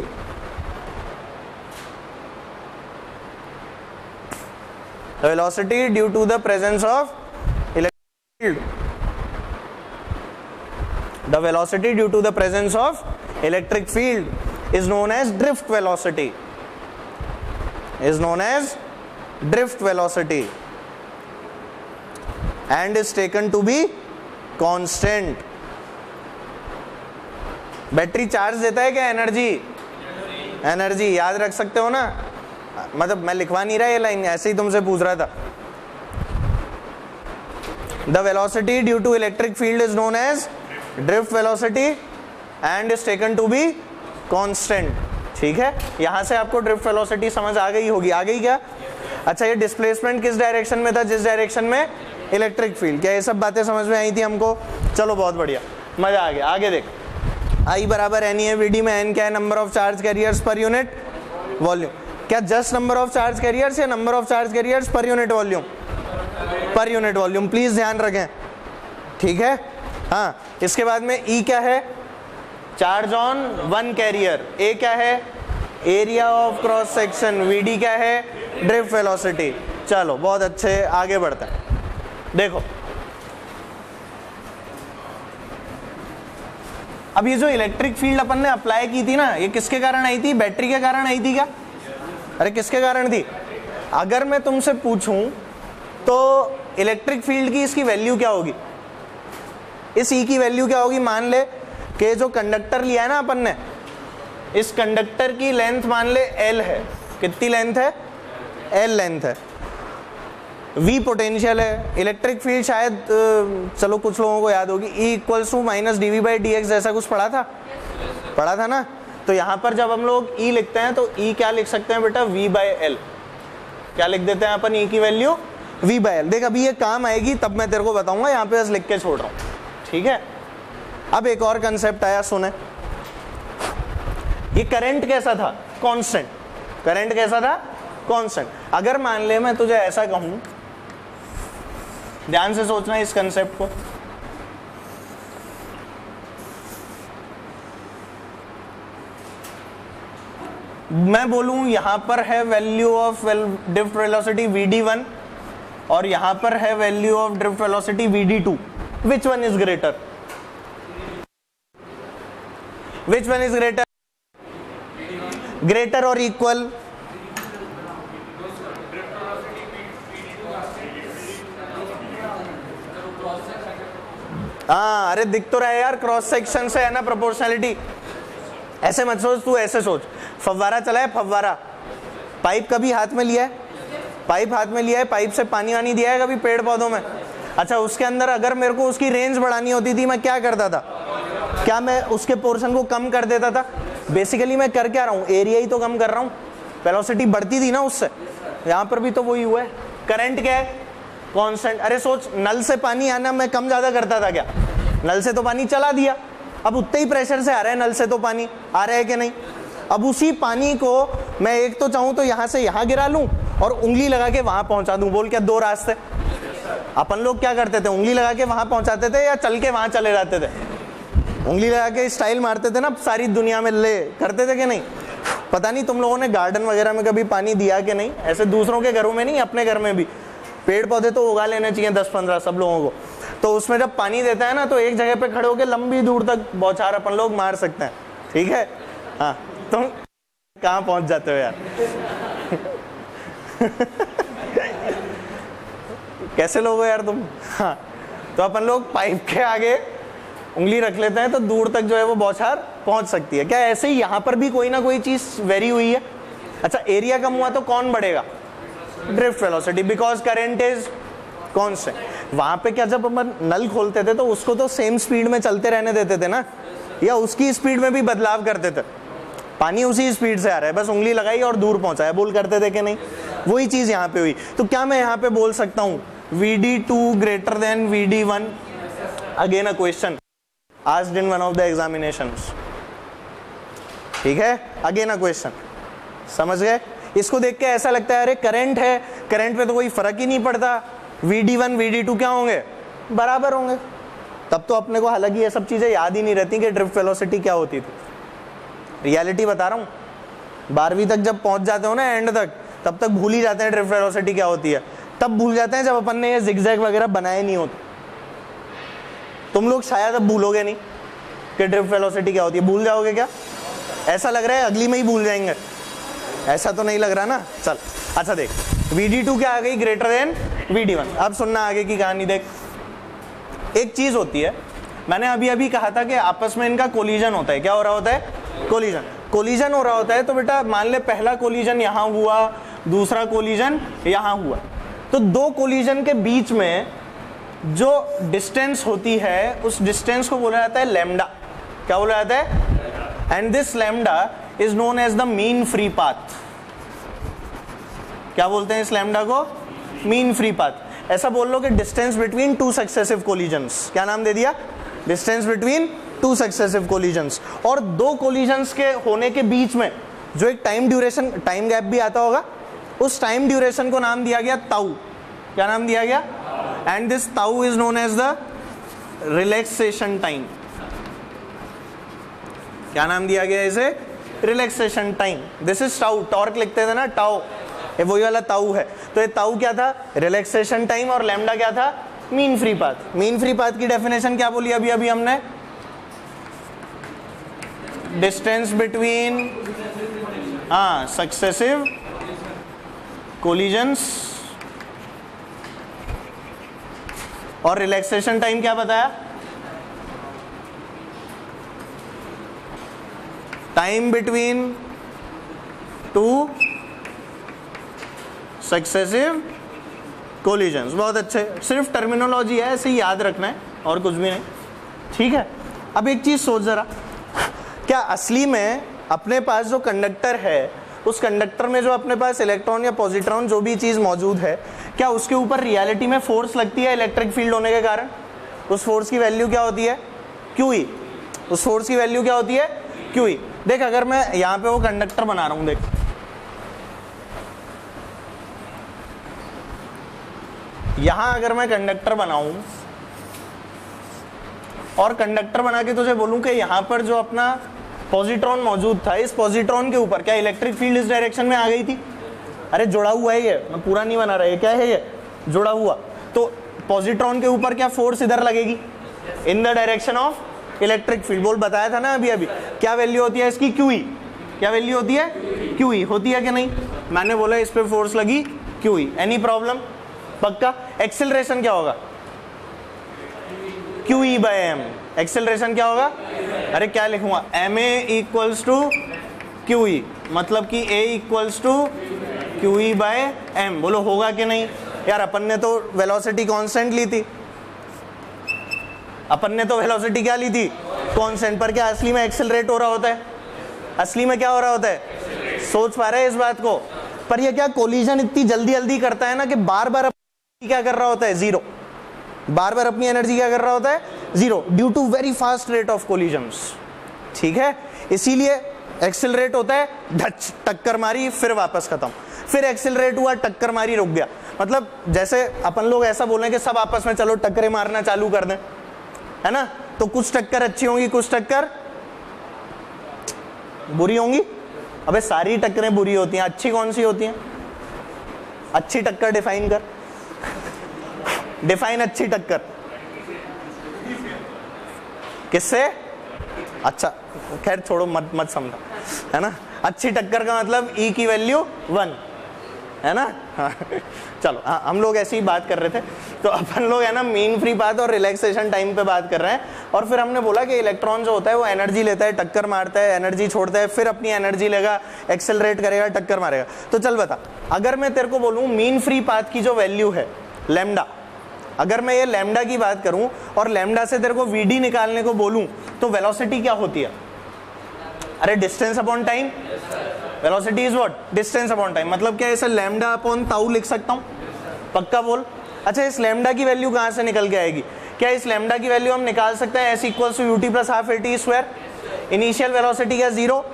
the velocity due to the presence of electric field the velocity due to the presence of electric field is known as drift velocity is known as drift velocity and is taken to be constant battery charge देता है क्या energy energy याद रख सकते हो ना मतलब मैं लिखवा नहीं रहा ये लाइन, ऐसे ही तुमसे पूछ रहा था। The velocity due to electric field is known as drift velocity and is taken to be constant ठीक है? यहाँ से आपको ड्रिफ्ट वेलोसिटी समझ आ गई होगी। आ गई क्या? अच्छा ये डिस्प्लेसमेंट किस डायरेक्शन में था? जिस डायरेक्शन में इलेक्ट्रिक फ़ील्ड क्या ये सब बातें समझ में आई थी हमको? चलो, बहुत बढ़िया। मज़ा आ गया। आगे देख। आई बराबर एन ई डी में एन क्या है? Number of charge carriers per unit volume क्या just number of charge carriers या number of charge carriers per unit volume per unit volume please ध्यान रखें। ठीक है? हाँ इसके बाद में ई e क्या है? Charge on one carrier A क्या है? Area of cross section VD क्या है? ड्रिफ्ट वेलोसिटी चलो, बहुत अच्छे, आगे बढ़ते हैं। देखो। अब ये जो इलेक्ट्रिक फ़ील्ड अपन ने अप्लाई की थी ना, ये किसके कारण आई थी? बैटरी के कारण आई थी क्या? अरे किसके कारण थी? अगर मैं तुमसे पूछूँ तो इलेक्ट्रिक फ़ील्ड की इसकी वैल्यू क्या होगी? इस ई e की वैल्यू क्या होगी? मान ले कि जो कंडक्टर लिया है ना अपन ने, इस कंडक्टर की लेंथ मान ले एल है। कितनी लेंथ है? एल लेंथ है। वी पोटेंशियल है। इलेक्ट्रिक फ़ील्ड शायद चलो कुछ लोगों को याद होगी। E equals to minus D V by D X जैसा कुछ पढ़ा था? पढ़ा था ना? तो यहाँ पर जब हम लोग ई e लिखते हैं तो ई e क्या लिख सकते हैं बेटा? वी बाई एल क्या लिख देते हैं अपन ई e की वैल्यू वी बाई एल देख, अभी ये काम आएगी, तब मैं तेरे को बताऊँगा, यहाँ पे बस लिख के छोड़ रहा हूँ। ठीक है? अब एक और कंसेप्ट आया, सुने। ये करंट कैसा था? कांस्टेंट करंट कैसा था? कांस्टेंट अगर मान ले, मैं तुझे ऐसा कहूँ, ध्यान से सोचना इस कंसेप्ट को। मैं बोलूँ, यहाँ पर है value of drift velocity V D one और यहाँ पर है value of drift velocity V D two which one is greater which one is greater greater और इक्वल हाँ अरे दिख तो रहा है यार क्रॉस सेक्शन से है ना प्रोपोर्शनलिटी ऐसे मत सोच, तू ऐसे सोच. फव्वारा चला है फव्वारा। पाइप कभी हाथ में लिया है? पाइप हाथ में लिया है, पाइप से पानी वानी दिया है कभी पेड़ पौधों में? अच्छा उसके अंदर अगर मेरे को उसकी रेंज बढ़ानी होती थी, मैं क्या करता था? क्या मैं उसके पोर्शन को कम कर देता था? बेसिकली मैं कर क्या रहा हूँ एरिया ही तो कम कर रहा हूँ। वेलोसिटी बढ़ती थी ना उससे। यहाँ पर भी तो वही हुआ है। करंट क्या है? कांस्टेंट अरे सोच, नल से पानी आना मैं कम ज़्यादा करता था क्या? नल से तो पानी चला दिया। अब उतने ही प्रेशर से आ रहा है नल से तो पानी। आ रहा है कि नहीं? अब उसी पानी को मैं एक तो चाहूँ तो यहाँ से यहाँ गिरा लूँ और उंगली लगा के वहाँ पहुँचा दूँ। बोल, क्या दो रास्ते? अपन लोग क्या करते थे? उंगली लगा के वहाँ पहुंचाते थे या चल के वहाँ चले जाते थे? उंगली लगा के स्टाइल मारते थे ना सारी दुनिया में ले। करते थे कि नहीं? पता नहीं तुम लोगों ने गार्डन वगैरह में कभी पानी दिया कि नहीं? ऐसे दूसरों के घरों में नहीं, अपने घर में भी। पेड़ पौधे तो उगा लेने चाहिए दस पंद्रह सब लोगों को। तो उसमें जब पानी देता है ना तो एक जगह पे खड़े होकर लंबी दूर तक बौछार अपन लोग मार सकते हैं। ठीक है? हाँ। तुम कहाँ पहुँच जाते हो यार? कैसे लोग हो यार तुम? हाँ तो अपन लोग पाइप के आगे उंगली रख लेते हैं तो दूर तक जो है वो बौछार पहुँच सकती है। क्या ऐसे ही यहाँ पर भी कोई ना कोई चीज़ वेरी हुई है? अच्छा एरिया कम हुआ तो कौन बढ़ेगा? Drift velocity, because current is कौन से वहाँ पे क्या जब अपन नल खोलते थे तो उसको तो सेम स्पीड में चलते रहने देते थे ना? या उसकी स्पीड में भी बदलाव करते थे? पानी उसी स्पीड से आ रहा है, बस उंगली लगाई और दूर पहुँचाया बोल करते थे कि नहीं। वही चीज़ यहाँ पे हुई। तो क्या मैं यहाँ पे बोल सकता हूँ? V D two greater than V D one again a question आज in one of the examination ठीक है? अगेन अ क्वेश्चन समझ गए? इसको देख के ऐसा लगता है, अरे करंट है। करंट पे तो कोई फ़र्क ही नहीं पड़ता। V D one V D two क्या होंगे? बराबर होंगे। तब तो अपने को हालाँकि ये सब चीज़ें याद ही नहीं रहती कि ड्रिफ्ट वेलोसिटी क्या होती थी। रियलिटी बता रहा हूँ। बारहवीं तक जब पहुँच जाते हो ना एंड तक, तब तक भूल ही जाते हैं ड्रिफ्ट वेलोसिटी क्या होती है। तब भूल जाते हैं जब अपन ने ये जिगजैग वगैरह बनाए नहीं होते। तुम लोग शायद अब भूलोगे नहीं कि ड्रिफ्ट वेलोसिटी क्या होती है। भूल जाओगे क्या? ऐसा लग रहा है अगली में ही भूल जाएँगे। ऐसा तो नहीं लग रहा ना। चल अच्छा देख VD2 क्या आ गई ग्रेटर देन VD1 अब सुनना आगे की कहानी, देख। एक चीज़ होती है, मैंने अभी अभी कहा था कि आपस में इनका कोलिजन होता है। क्या हो रहा होता है? कोलिजन कोलिजन हो रहा होता है तो बेटा मान ले पहला कोलिजन यहाँ हुआ, दूसरा कोलिजन यहाँ हुआ। तो दो कोलिजन के बीच में जो डिस्टेंस होती है, उस डिस्टेंस को बोला जाता है लेमडा क्या बोला जाता है? And this lambda is known as the mean free path क्या बोलते हैं इस लेमडा को? मीन फ्री पाथ ऐसा बोल लो कि distance between two successive collisions क्या नाम दे दिया? Distance between two successive collisions और दो कोलिजन्स के होने के बीच में, जो एक टाइम ड्यूरेशन टाइम गैप भी आता होगा, उस टाइम ड्यूरेशन को नाम दिया गया ताऊ क्या नाम दिया गया? And this tau is known as the relaxation time क्या नाम दिया गया इसे? Relaxation time this is tau torque लिखते थे ना टाउ ये वही वाला ताऊ है। तो ये ताऊ क्या था? रिलैक्सेशन टाइम और लैमडा क्या था? Mean free path mean free path की डेफिनेशन क्या बोली अभी अभी हमने? डिस्टेंस बिटवीन हाँ सक्सेसिव कोलिजन्स और रिलैक्सेशन टाइम क्या बताया? Time between two successive collisions बहुत अच्छे। सिर्फ़ टर्मिनोलॉजी है, ऐसे याद रखना है, और कुछ भी नहीं। ठीक है? अब एक चीज़ सोच जरा। क्या असली में अपने पास जो कंडक्टर है, उस कंडक्टर में जो अपने पास इलेक्ट्रॉन या पॉजिट्रॉन जो भी चीज़ मौजूद है, क्या उसके ऊपर रियलिटी में फोर्स लगती है इलेक्ट्रिक फ़ील्ड होने के कारण? उस फोर्स की वैल्यू क्या होती है? क्यू ई उस फोर्स की वैल्यू क्या होती है? क्यू ई देख, अगर मैं यहाँ पे वो कंडक्टर बना रहा हूँ, देख। यहाँ अगर मैं कंडक्टर बनाऊँ और कंडक्टर बना के तुझे बोलूँ कि यहाँ पर जो अपना पॉजिट्रॉन मौजूद था, इस पॉजिट्रॉन के ऊपर क्या इलेक्ट्रिक फ़ील्ड इस डायरेक्शन में आ गई थी? अरे जुड़ा हुआ है ये, मैं पूरा नहीं बना रहा है क्या है ये? जुड़ा हुआ। तो पॉजिट्रॉन के ऊपर क्या फोर्स इधर लगेगी? In the direction of electric field बोल, बताया था ना अभी अभी। क्या वैल्यू होती है इसकी? Q e? क्या वैल्यू होती है? Q e? होती है कि नहीं? मैंने बोला इस पर फोर्स लगी क्यू ई एनी प्रॉब्लम पक्का? एक्सेलरेशन क्या होगा? Q E by M acceleration क्या होगा? अरे, क्या लिखूँगा? M A equals to Q E मतलब कि A equals to Q E by M बोलो, होगा कि नहीं? यार, अपन ने तो वेलोसिटी कांस्टेंट ली थी। अपन ने तो वेलोसिटी क्या ली थी? कांस्टेंट पर क्या असली में एक्सेलरेट हो रहा होता है? असली में क्या हो रहा होता है? सोच पा रहे हैं इस बात को? पर ये क्या कोलिजन इतनी जल्दी जल्दी करता है ना कि बार बार क्या कर रहा होता है? ज़ीरो बार बार अपनी एनर्जी क्या कर रहा होता है? Zero due to very fast rate of collisions ठीक है? इसीलिए एक्सिलरेट होता है ढच टक्कर मारी, फिर वापस खत्म। फिर एक्सिलरेट हुआ, टक्कर मारी, रुक गया। मतलब जैसे अपन लोग ऐसा बोल रहे हैं कि सब आपस में चलो, टक्करे मारना चालू कर दें। है ना? तो कुछ टक्कर अच्छी होंगी, कुछ टक्कर बुरी होंगी। अबे सारी टक्करें बुरी होती हैं, अच्छी कौन सी होती हैं? अच्छी टक्कर डिफाइन कर। डिफाइन अच्छी टक्कर। किससे? अच्छा खैर छोड़ो, मत मत समझा। है ना? अच्छी टक्कर का मतलब ई की वैल्यू वन है ना? हाँ। चलो हाँ हम लोग ऐसी ही बात कर रहे थे। तो अपन लोग, है ना मीन फ्री पाथ और रिलैक्सेशन टाइम पे बात कर रहे हैं। और फिर हमने बोला कि इलेक्ट्रॉन जो होता है, वो एनर्जी लेता है, टक्कर मारता है एनर्जी छोड़ता है, फिर अपनी एनर्जी लेगा एक्सेलरेट करेगा, टक्कर मारेगा। तो चल बता, अगर मैं तेरे को बोलूँ मीन फ्री पाथ की जो वैल्यू है लेमडा अगर मैं ये लेमडा की बात करूँ और लेमडा से तेरे को वीडी निकालने को बोलूँ तो वेलोसिटी क्या होती है? अरे distance upon time velocity is what distance upon time मतलब क्या इसे लैम्डा अपॉन ताऊ लिख सकता हूँ? पक्का बोल? अच्छा इस लैम्डा की वैल्यू कहाँ से निकल के आएगी? क्या इस लैम्डा की वैल्यू हम निकाल सकते हैं? S equals to UT plus half AT square initial velocity क्या ज़ीरो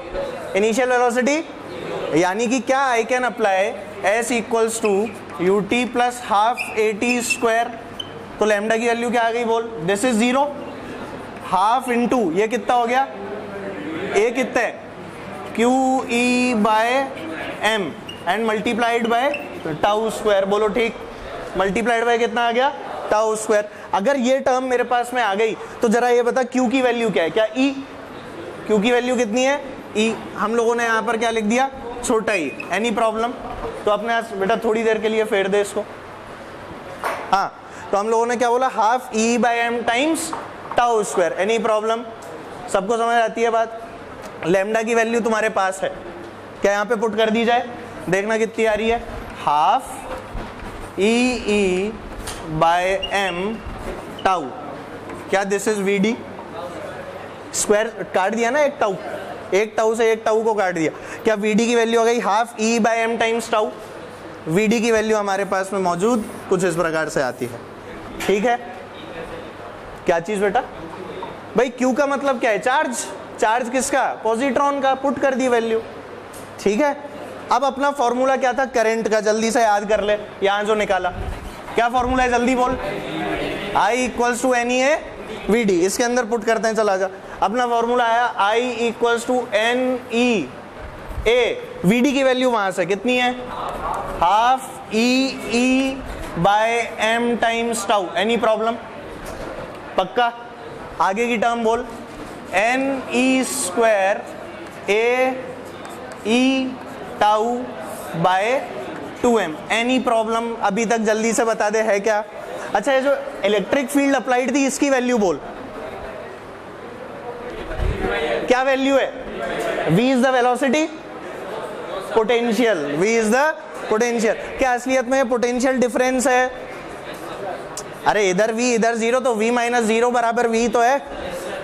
इनिशियल वेलोसिटी यानी कि क्या I can apply S equals to U T plus half A T square तो लेमडा की वैल्यू क्या आ गई बोल? This is zero half into ये कितना हो गया? ए कितना Q E by M and multiplied by tau square बोलो ठीक। मल्टीप्लाइड बाय कितना आ गया? टाउ स्क्वायर अगर ये टर्म मेरे पास में आ गई तो जरा ये बता क्यू की वैल्यू क्या है? क्या ई e? क्यू की वैल्यू कितनी है? ई e, हम लोगों ने यहाँ पर क्या लिख दिया? छोटा ई एनी प्रॉब्लम तो अपने बेटा थोड़ी देर के लिए फेर दे इसको। हाँ। तो हम लोगों ने क्या बोला? Half E by M times tau square any problem सबको समझ आती है बात? लेमडा की वैल्यू तुम्हारे पास है। क्या यहाँ पे पुट कर दी जाए? देखना कितनी आ रही है। Half E E by M tau क्या this is V D square काट दिया ना एक टाउ एक टाउ से एक टाउ को काट दिया। क्या वी डी की वैल्यू आ गई? Half E by M times tau V D की वैल्यू हमारे पास में मौजूद कुछ इस प्रकार से आती है। ठीक है? क्या चीज़ बेटा? भाई क्यू का मतलब क्या है? चार्ज चार्ज किसका? पॉजिट्रॉन का पुट कर दी वैल्यू ठीक है? अब अपना फॉर्मूला क्या था? करंट का। जल्दी से याद कर ले। यहाँ जो निकाला। क्या फॉर्मूला है? जल्दी बोल। I equals to N E A V D इसके अंदर पुट करते हैं। चला जा अपना फॉर्मूला आया। I equals to n e A v d की वैल्यू वहाँ से। कितनी है? Half e e by m times tau any problem पक्का? आगे की टर्म बोल। N e square A e tau by two m any problem अभी तक जल्दी से बता दे, है क्या? अच्छा ये जो इलेक्ट्रिक फ़ील्ड अप्लाइड थी, इसकी वैल्यू बोल। क्या वैल्यू है? V is the velocity potential v is the potential क्या असलियत में पोटेंशियल डिफरेंस है? अरे इधर v, इधर ज़ीरो तो v माइनस ज़ीरो बराबर v तो है।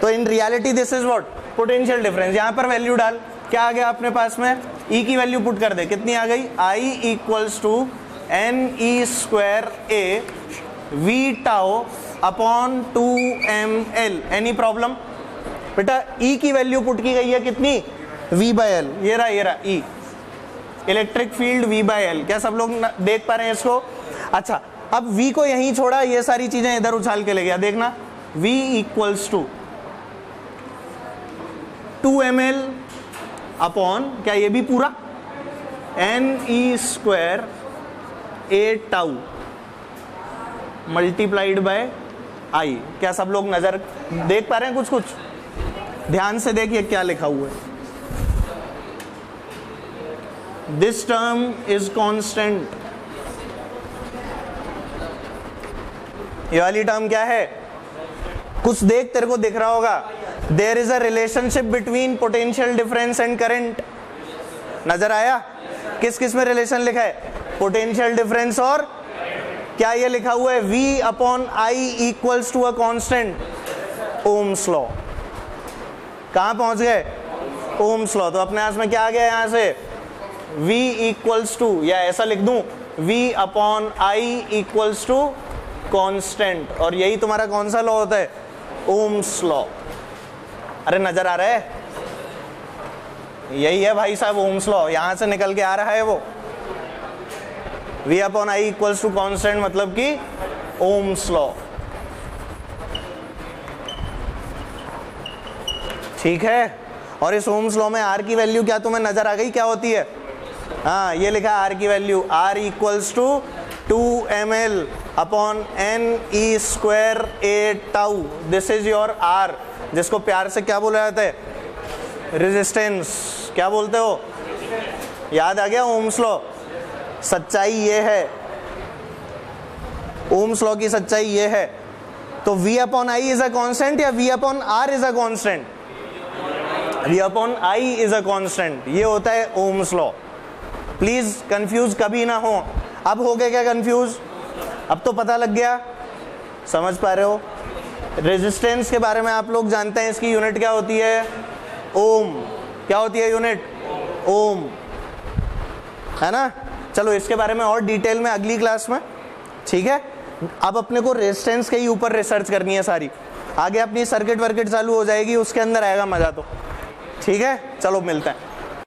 तो in reality this is what potential difference यहाँ पर वैल्यू डाल। क्या आ गया अपने पास में? E की वैल्यू पुट कर दे। कितनी आ गई? I equals to n e square A v tau upon two m l any problem बेटा e की वैल्यू पुट की गई है कितनी? V बाय एल ये रहा ये रहा e e. Electric field v by l क्या सब लोग देख पा रहे हैं इसको? अच्छा अब वी को यहीं छोड़ा, ये सारी चीज़ें इधर उछाल के ले गया। देखना v equals to two m l upon क्या ये भी पूरा? N e square A tau multiplied by I क्या सब लोग नज़र देख पा रहे हैं कुछ कुछ ध्यान से देखिए क्या लिखा हुआ है। This term is constant. ये वाली टर्म क्या है? कुछ देख तेरे को दिख रहा होगा। There is a relationship between potential difference and current नज़र आया? yes, किस किसमें रिलेशन लिखा है? पोटेंशियल डिफरेंस और क्या ये लिखा हुआ है? V upon I equals to a constant Ohm's law कहाँ पहुँच गए? ओम्स लॉ तो अपने हाथ में क्या आ गया यहाँ से? V इक्वल्स टू या ऐसा लिख दूँ, v upon I equals to constant और यही तुम्हारा कौन सा लॉ होता है? ओम्स लॉ अरे नज़र आ रहा है? यही है भाई साहब ओम्स लॉ यहाँ से निकल के आ रहा है वो. V upon I equals to constant मतलब कि ओम्स लॉ ठीक है? और इस ओम्स लॉ में आर की वैल्यू क्या तुम्हें नज़र आ गई? क्या होती है? हाँ ये लिखा आर की value R equals to two m l upon n e square A tau this is your R जिसको प्यार से क्या बोला जाता है? रेजिस्टेंस क्या बोलते हो? याद आ गया ओम्स लॉ सच्चाई ये है। ओम्स लॉ की सच्चाई ये है। तो v upon I is a constant या v upon R is a constant v upon I is a constant ये होता है ओम्स लॉ प्लीज़ कंफ्यूज कभी ना हो। अब हो गया क्या कंफ्यूज अब तो पता लग गया। समझ पा रहे हो? रेजिस्टेंस के बारे में आप लोग जानते हैं इसकी यूनिट क्या होती है? ओम क्या होती है यूनिट ओम है ना? चलो, इसके बारे में और डिटेल में अगली क्लास में। ठीक है? अब अपने को रेजिस्टेंस के ही ऊपर रिसर्च करनी है सारी। आगे अपनी सर्किट वर्किट चालू हो जाएगी, उसके अंदर आएगा मज़ा तो। ठीक है? चलो, मिलते हैं।